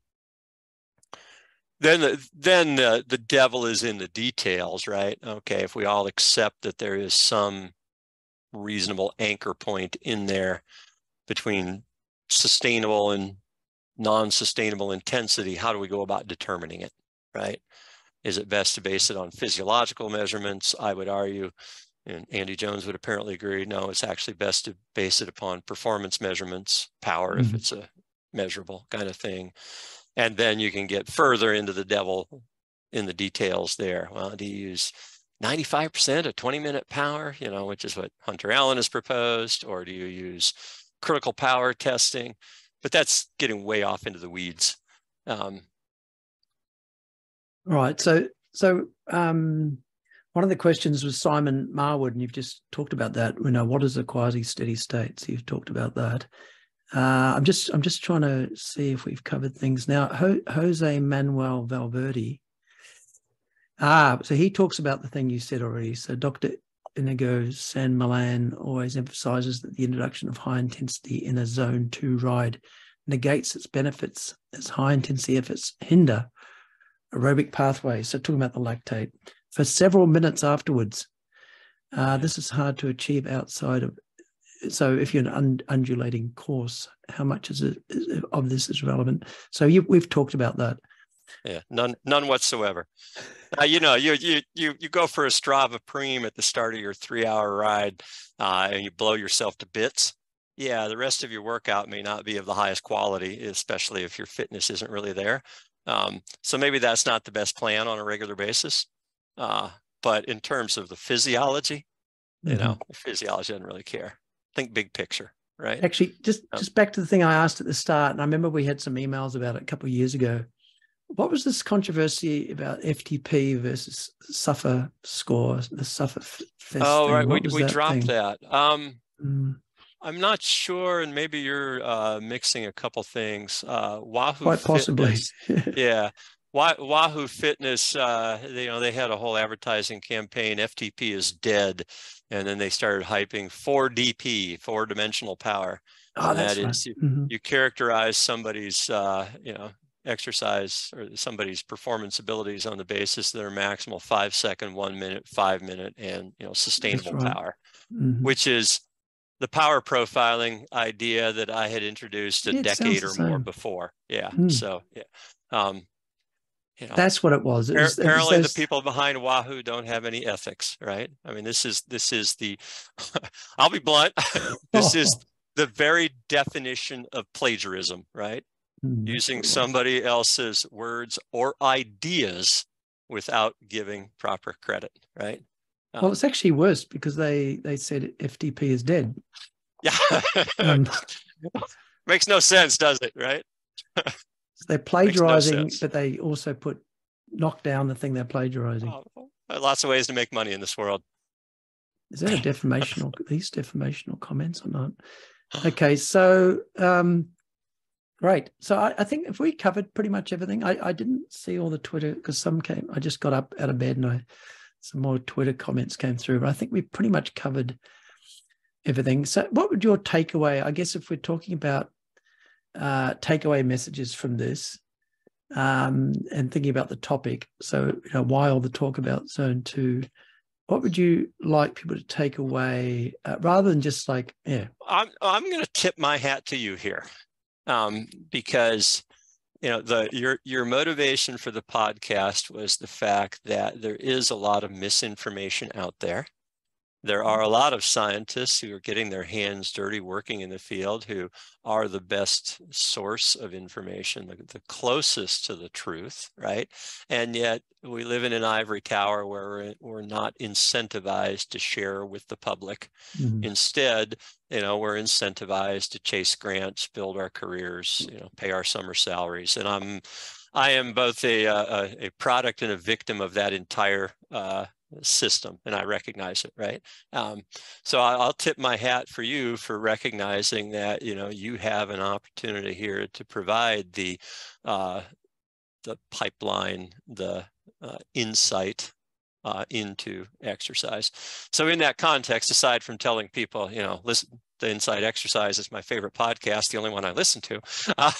then the, then the, the devil is in the details, right? Okay, if we all accept that there is some reasonable anchor point in there between sustainable and non-sustainable intensity, how do we go about determining it, right? Is it best to base it on physiological measurements? I would argue, and Andy Jones would apparently agree, no, it's actually best to base it upon performance measurements, power mm-hmm. if it's a measurable kind of thing. And then you can get further into the devil in the details there. Well, do you use 95% of 20 minute power, you know, which is what Hunter Allen has proposed, or do you use critical power testing, but that's getting way off into the weeds. Um, right. So, so um, one of the questions was Simon Marwood, and you've just talked about that. You know, what is a quasi steady state? So you've talked about that. Uh, I'm just, I'm just trying to see if we've covered things now. Ho- Jose Manuel Valverde. Ah, so he talks about the thing you said already. So Dr. Iñigo San Millán always emphasizes that the introduction of high intensity in a zone two ride negates its benefits as high intensity efforts hinder aerobic pathways. So, talking about the lactate for several minutes afterwards. Uh, this is hard to achieve outside of. So, if you're an undulating course, how much is it is, of this is relevant? So, you, we've talked about that. Yeah, none, none whatsoever. Uh, you know, you you you you go for a Strava Preem at the start of your three-hour ride, uh, and you blow yourself to bits. Yeah, the rest of your workout may not be of the highest quality, especially if your fitness isn't really there. Um, so maybe that's not the best plan on a regular basis. Uh, but in terms of the physiology, you mm-hmm. know, physiology doesn't really care. Think big picture, right? Actually, just um, just back to the thing I asked at the start, and I remember we had some emails about it a couple of years ago what was this controversy about FTP versus suffer score, the Sufferfest? Oh, right. We, we that dropped thing? that. Um, mm. I'm not sure, and maybe you're uh, mixing a couple things. Uh, Wahoo Quite possibly. yeah. Wahoo Fitness, uh, they, you know, they had a whole advertising campaign. FTP is dead, and then they started hyping 4DP, four dimensional power. Oh, that's that is, you, mm-hmm. you, characterize somebody's, uh, you know, exercise or somebody's performance abilities on the basis of their maximal five second, one minute, five minute, and you know sustainable right. power, mm-hmm. which is the power profiling idea that I had introduced a it decade or more before. Yeah. Mm. So yeah. Um, you know, That's what it was. It was apparently, it was the people behind Wahoo don't have any ethics, right? I mean, this is this is the. I'll be blunt. this is the very definition of plagiarism, right? mm-hmm. using somebody else's words or ideas without giving proper credit, right? Um, well, it's actually worse because they they said FTP is dead. Yeah, um, makes no sense, does it? Right? they're plagiarizing, no but they also put knock down the thing they're plagiarizing. Oh, lots of ways to make money in this world. Is that a defamational? these defamational comments or not? Okay, so um, Great. So I, I, think if we covered pretty much everything, I, I didn't see all the Twitter because some came. I just got up out of bed and I some more Twitter comments came through, but I think we pretty much covered everything. So, what would your takeaway? I guess if we're talking about uh, takeaway messages from this, um, and thinking about the topic, so you know, why all the talk about Zone Two? What would you like people to take away, uh, rather than just like, yeah? I'm I'm going to tip my hat to you here, um, because you know the your your motivation for the podcast was the fact that there is a lot of misinformation out there there are a lot of scientists who are getting their hands dirty working in the field who are the best source of information, the, the, closest to the truth, right? And yet we live in an ivory tower where we're, we're not incentivized to share with the public. Mm-hmm. Instead, you know, we're incentivized to chase grants, build our careers, you know, pay our summer salaries. And I'm I am both a, a, a product and a victim of that entire uh, system and I recognize it, right? Um, so I'll tip my hat for you for recognizing that, you know, you have an opportunity here to provide the, uh, the pipeline, the uh, insight uh, into exercise. So in that context, aside from telling people, you know, listen, the Inside Exercise is my favorite podcast, the only one I listen to. Uh,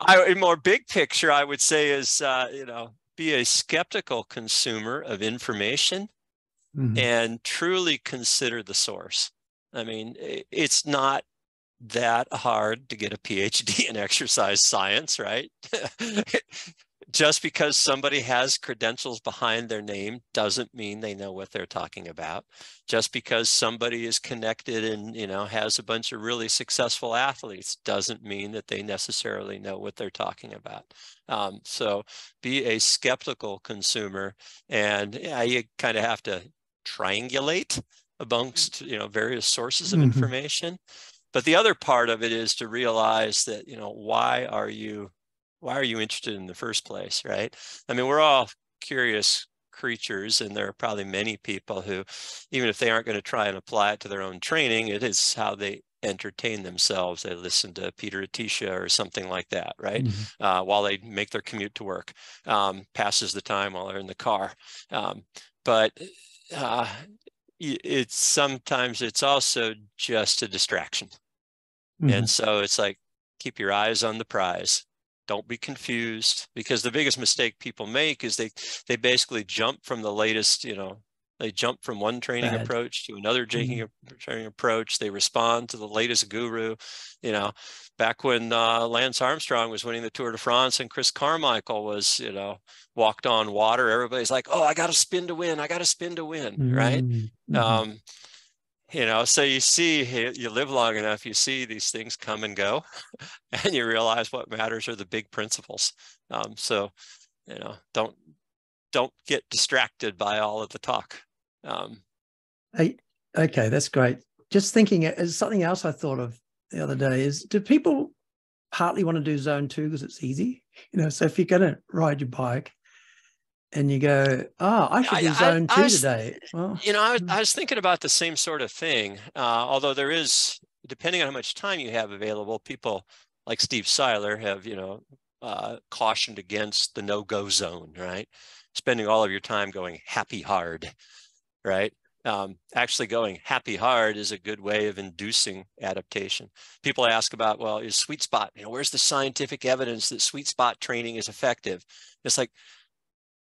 I, more big picture, I would say is, uh, you know, be a skeptical consumer of information mm-hmm. and truly consider the source. I mean, it's not that hard to get a PhD in exercise science, right? just because somebody has credentials behind their name doesn't mean they know what they're talking about. Just because somebody is connected and you know has a bunch of really successful athletes doesn't mean that they necessarily know what they're talking about. Um, so be a skeptical consumer, and yeah, you kind of have to triangulate amongst you know various sources of mm-hmm. information. But the other part of it is to realize that you know why are you why are you interested in the first place, right? I mean, we're all curious creatures, and there are probably many people who, even if they aren't going to try and apply it to their own training, it is how they entertain themselves. They listen to Peter Attia or something like that, right? Mm-hmm. Uh, while they make their commute to work, um, passes the time while they're in the car. Um, but uh, it's sometimes it's also just a distraction. Mm-hmm. And so it's like, keep your eyes on the prize don't be confused because the biggest mistake people make is they they basically jump from the latest you know they jump from one training Bad. approach to another training, mm-hmm. training approach they respond to the latest guru you know back when uh, lance armstrong was winning the tour de france and chris carmichael was you know walked on water everybody's like oh i got to spin to win i got to spin to win mm-hmm. right mm-hmm. um, you know so you see you live long enough you see these things come and go and you realize what matters are the big principles. Um, so you know don't don't get distracted by all of the talk. Um, hey, okay that's great. Just thinking as something else i thought of the other day is do people partly want to do zone two because it's easy? You know so if you're going to ride your bike and you go, oh, I should do zone I, I, two was, today. Well, you know, I was, hmm. I was, thinking about the same sort of thing. Uh, although there is, depending on how much time you have available, people like Steve Seiler have, you know, uh, cautioned against the no-go zone, right? Spending all of your time going happy hard, right? Um, actually going happy hard is a good way of inducing adaptation. People ask about, well, is sweet spot, you know, where's the scientific evidence that sweet spot training is effective? It's like,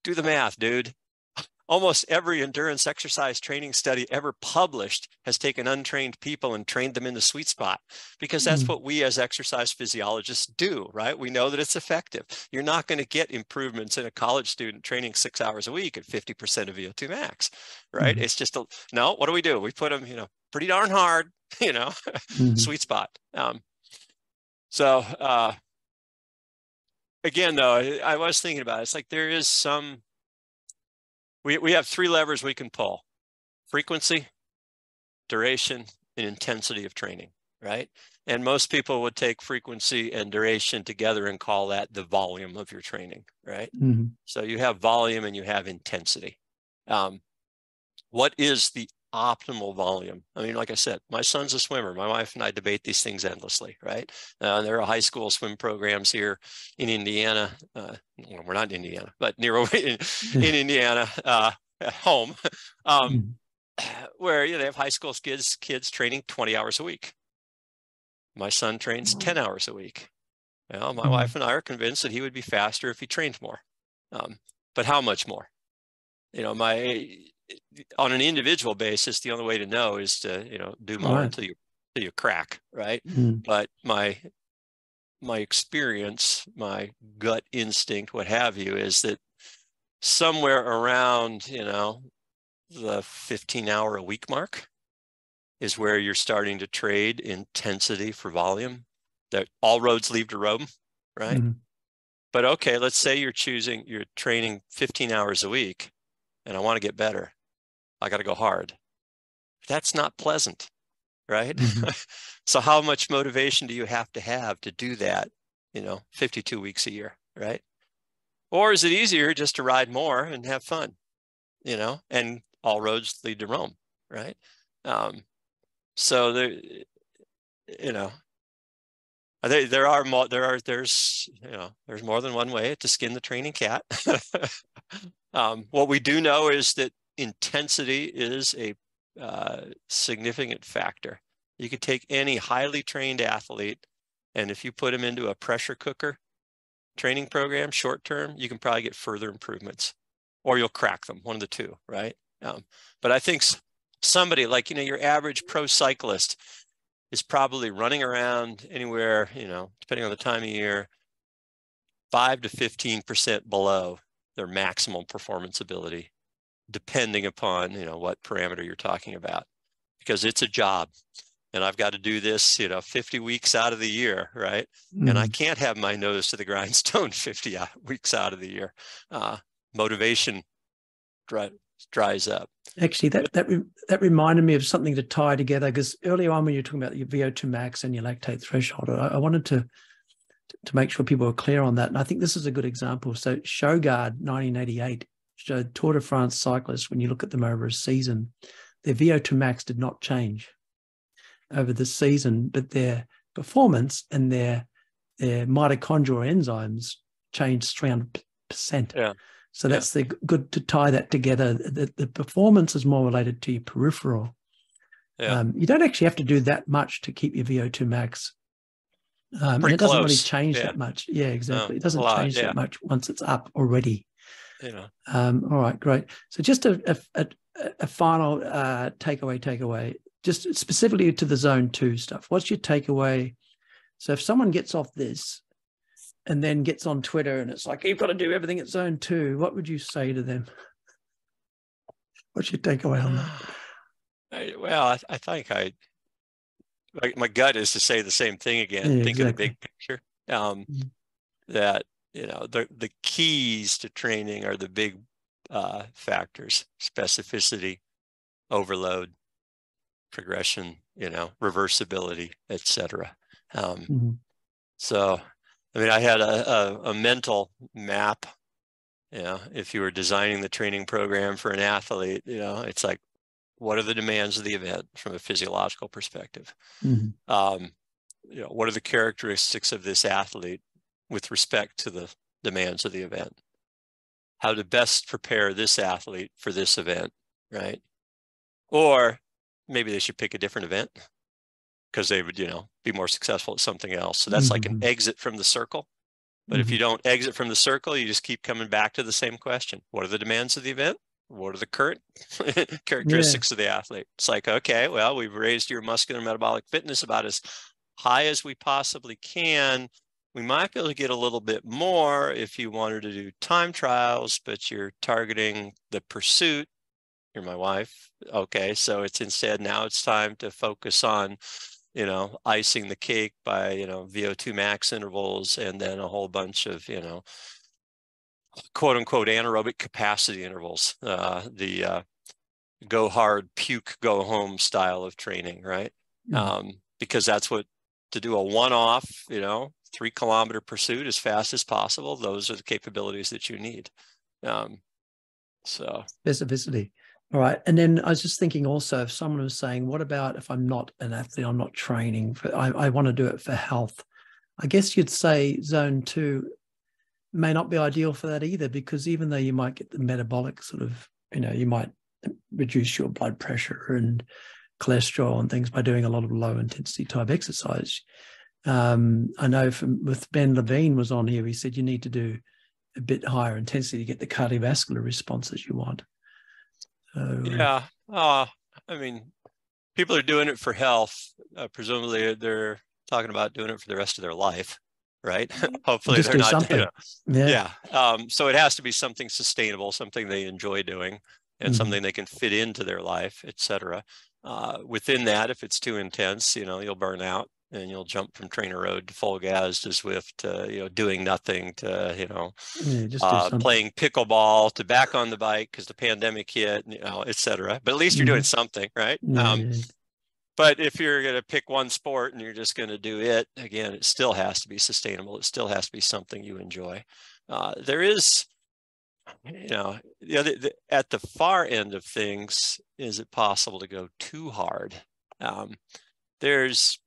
do the math, dude. Almost every endurance exercise training study ever published has taken untrained people and trained them in the sweet spot because that's mm. what we as exercise physiologists do, right? We know that it's effective. You're not going to get improvements in a college student training six hours a week at 50% of VO2 max, right? Mm. It's just a, no, what do we do? We put them, you know, pretty darn hard, you know, mm. sweet spot. Um, so, uh, again, though, I was thinking about it. It's like there is some, we, we have three levers we can pull frequency, duration, and intensity of training, right? And most people would take frequency and duration together and call that the volume of your training, right? Mm-hmm. So you have volume and you have intensity. Um, what is the optimal volume. I mean, like I said, my son's a swimmer. My wife and I debate these things endlessly, right? Uh, there are high school swim programs here in Indiana. Uh, well, we're not in Indiana, but near in, in Indiana, uh, at home. Um, where you know, they have high school kids kids training 20 hours a week. My son trains 10 hours a week. Well, my mm-hmm. wife and I are convinced that he would be faster if he trained more. Um, but how much more? You know, my on an individual basis, the only way to know is to you know do more right. until you until you crack, right? Mm-hmm. But my my experience, my gut instinct, what have you, is that somewhere around you know the 15 hour a week mark is where you're starting to trade intensity for volume that all roads lead to Rome, right? Mm-hmm. But okay, let's say you're choosing, you're training 15 hours a week and I want to get better. I got to go hard. That's not pleasant, right? Mm-hmm. so how much motivation do you have to have to do that, you know, 52 weeks a year, right? Or is it easier just to ride more and have fun, you know, and all roads lead to Rome, right? Um, so there, you know, there, there are more, there are, there's, you know, there's more than one way to skin the training cat. um, what we do know is that intensity is a uh, significant factor. You could take any highly trained athlete, and if you put them into a pressure cooker training program, short term, you can probably get further improvements, or you'll crack them, one of the two, right? Um, but I think somebody like, you know, your average pro cyclist is probably running around anywhere, you know, depending on the time of year, five to 15% below their maximum performance ability, depending upon, you know, what parameter you're talking about, because it's a job. And I've got to do this, you know, 50 weeks out of the year, right? Mm. And I mm-hmm. can't have my nose to the grindstone 50 weeks out of the year. Uh, motivation dries up. Actually, that that re, that reminded me of something to tie together because earlier on when you were talking about your VO2 max and your lactate threshold, I, I, wanted to to make sure people were clear on that. And I think this is a good example. So Sjøgaard 1988 showed Tour de France cyclists when you look at them over a season, their VO2 max did not change over the season, but their performance and their their mitochondrial enzymes changed 300 percent. Yeah. So that's yeah. the good to tie that together. The, the performance is more related to your peripheral. Yeah. Um, you don't actually have to do that much to keep your VO2 max. Um, and it doesn't close. really change yeah. that much. Yeah, exactly. No, it doesn't change that much once it's up already. Yeah. Um, all right, great. So just a, a, a final uh, takeaway, takeaway, just specifically to the zone two stuff. What's your takeaway? So if someone gets off this and then gets on Twitter and it's like, you've got to do everything at zone two, what would you say to them? What's your takeaway on that? I, well, I, I, think I, my, my, gut is to say the same thing again. Yeah, think exactly. of the big picture. Um, mm-hmm. That you know the the keys to training are the big uh, factors: specificity, overload, progression, you know, reversibility, etc. Um, mm-hmm. So I mean, I had a, a, a mental map. You know, if you were designing the training program for an athlete, you know, it's like, what are the demands of the event from a physiological perspective? Mm-hmm. Um, you know, what are the characteristics of this athlete with respect to the demands of the event? How to best prepare this athlete for this event, right? Or maybe they should pick a different event because they would, you know, be more successful at something else. So that's mm-hmm. like an mm-hmm. exit from the circle. But mm-hmm. if you don't exit from the circle, you just keep coming back to the same question. What are the demands of the event? What are the current characteristics yeah. of the athlete? It's like, okay, well, we've raised your muscular metabolic fitness about as high as we possibly can. We might be able to get a little bit more if you wanted to do time trials, but you're targeting the pursuit. You're my wife. Okay, so it's instead now it's time to focus on you know, icing the cake by, you know, VO2 max intervals and then a whole bunch of, you know, quote unquote anaerobic capacity intervals, uh, the uh, go hard, puke, go home style of training, right? Mm-hmm. Um, because that's what to do a one off, you know, three kilometer pursuit as fast as possible. Those are the capabilities that you need. Um, so specificity. All right. And then I was just thinking also if someone was saying, what about if I'm not an athlete, I'm not training, for, I, I want to do it for health? I guess you'd say zone two may not be ideal for that either, because even though you might get the metabolic sort of, you know, you might reduce your blood pressure and cholesterol and things by doing a lot of low intensity type exercise. Um, I know from with Ben Levine was on here, he said you need to do a bit higher intensity to get the cardiovascular responses you want. So, yeah, uh, I mean, people are doing it for health. Uh, presumably, they're talking about doing it for the rest of their life, right? Mm-hmm. Hopefully, Just they're not. something. You know, yeah. yeah. Um, so it has to be something sustainable, something they enjoy doing, and Mhm. something they can fit into their life, et cetera. Uh, within that, if it's too intense, you know, you'll burn out and you'll jump from TrainerRoad to FulGaz to Zwift to, you know, doing nothing to, you know, yeah, just uh, playing pickleball to back on the bike because the pandemic hit, you know, et cetera. But at least you're doing something, right? Yeah, Um, yeah. but if you're going to pick one sport and you're just going to do it again it still has to be sustainable it still has to be something you enjoy uh, there is you know the other the, at the far end of things is it possible to go too hard? Um, there's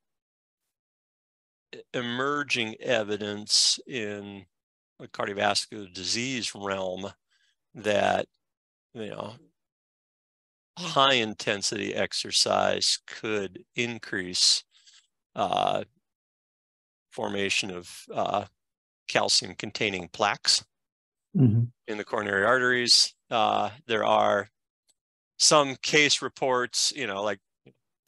emerging evidence in the cardiovascular disease realm that you know high intensity exercise could increase uh, formation of uh, calcium containing plaques Mhm. in the coronary arteries. Uh, there are some case reports, you know, like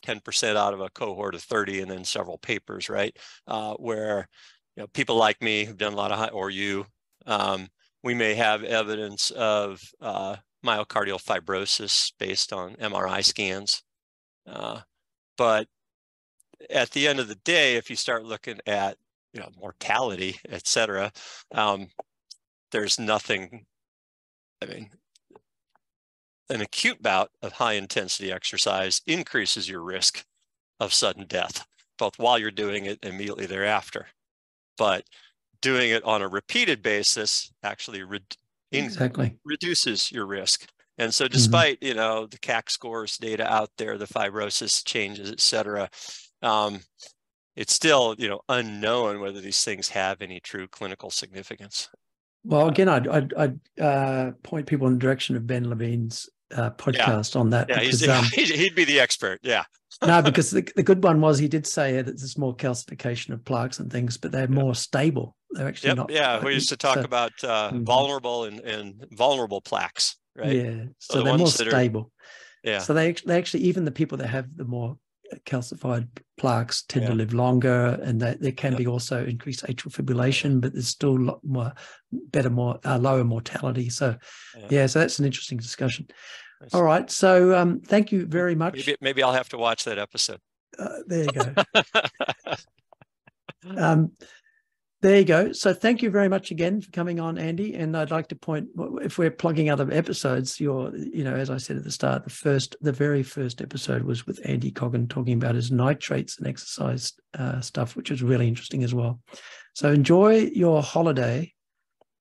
10% out of a cohort of 30 and then several papers, right? Uh, where, you know, people like me who've done a lot of high, or you, um, we may have evidence of uh, myocardial fibrosis based on MRI scans. Uh, but at the end of the day, if you start looking at, you know, mortality, et cetera, um, there's nothing, I mean, an acute bout of high intensity exercise increases your risk of sudden death, both while you're doing it and immediately thereafter. But doing it on a repeated basis actually re- Exactly. reduces your risk. And so despite, you know, the CAC scores data out there, the fibrosis changes, et cetera, um, it's still, you know, unknown whether these things have any true clinical significance. Well, again, I'd, I'd, I'd uh, point people in the direction of Ben Levine's uh, podcast on that. Yeah, because, um, he'd, be the expert. Yeah. no, because the, the good one was he did say that there's more calcification of plaques and things, but they're more stable. They're actually Yep. not. Yeah. We used to talk so- about uh, Mhm. vulnerable and, and vulnerable plaques, right? Yeah, so the they're more that are- stable. Yeah. So they, they actually, even the people that have the more calcified plaques tend to live longer, and that there can be also increased atrial fibrillation, but there's still a lot more, better, more uh, lower mortality. So, Yeah. yeah. so that's an interesting discussion. Nice. All right, so um, thank you very much. Maybe, maybe I'll have to watch that episode. Uh, there you go. um, there you go. So thank you very much again for coming on, Andy. And I'd like to point, if we're plugging other episodes, your, you know, as I said at the start, the first, the very first episode was with Andy Coggan talking about his nitrates and exercise uh, stuff, which was really interesting as well. So enjoy your holiday,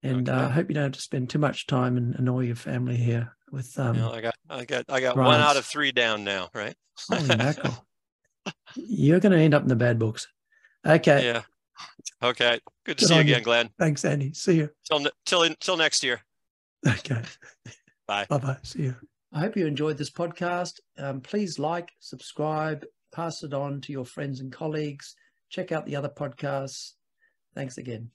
and uh, I Okay. hope you don't have to spend too much time and annoy your family here with. Um, know, I got, I got, I got one out of three down now, right? Holy mackerel! You're going to end up in the bad books. Okay. Yeah. Okay. Good to Good see you on you. again, Glenn. Thanks, Andy. See you. Till, ne- till, till next year. Okay. Bye. Bye bye. See you. I hope you enjoyed this podcast. Um, please like, subscribe, pass it on to your friends and colleagues. Check out the other podcasts. Thanks again.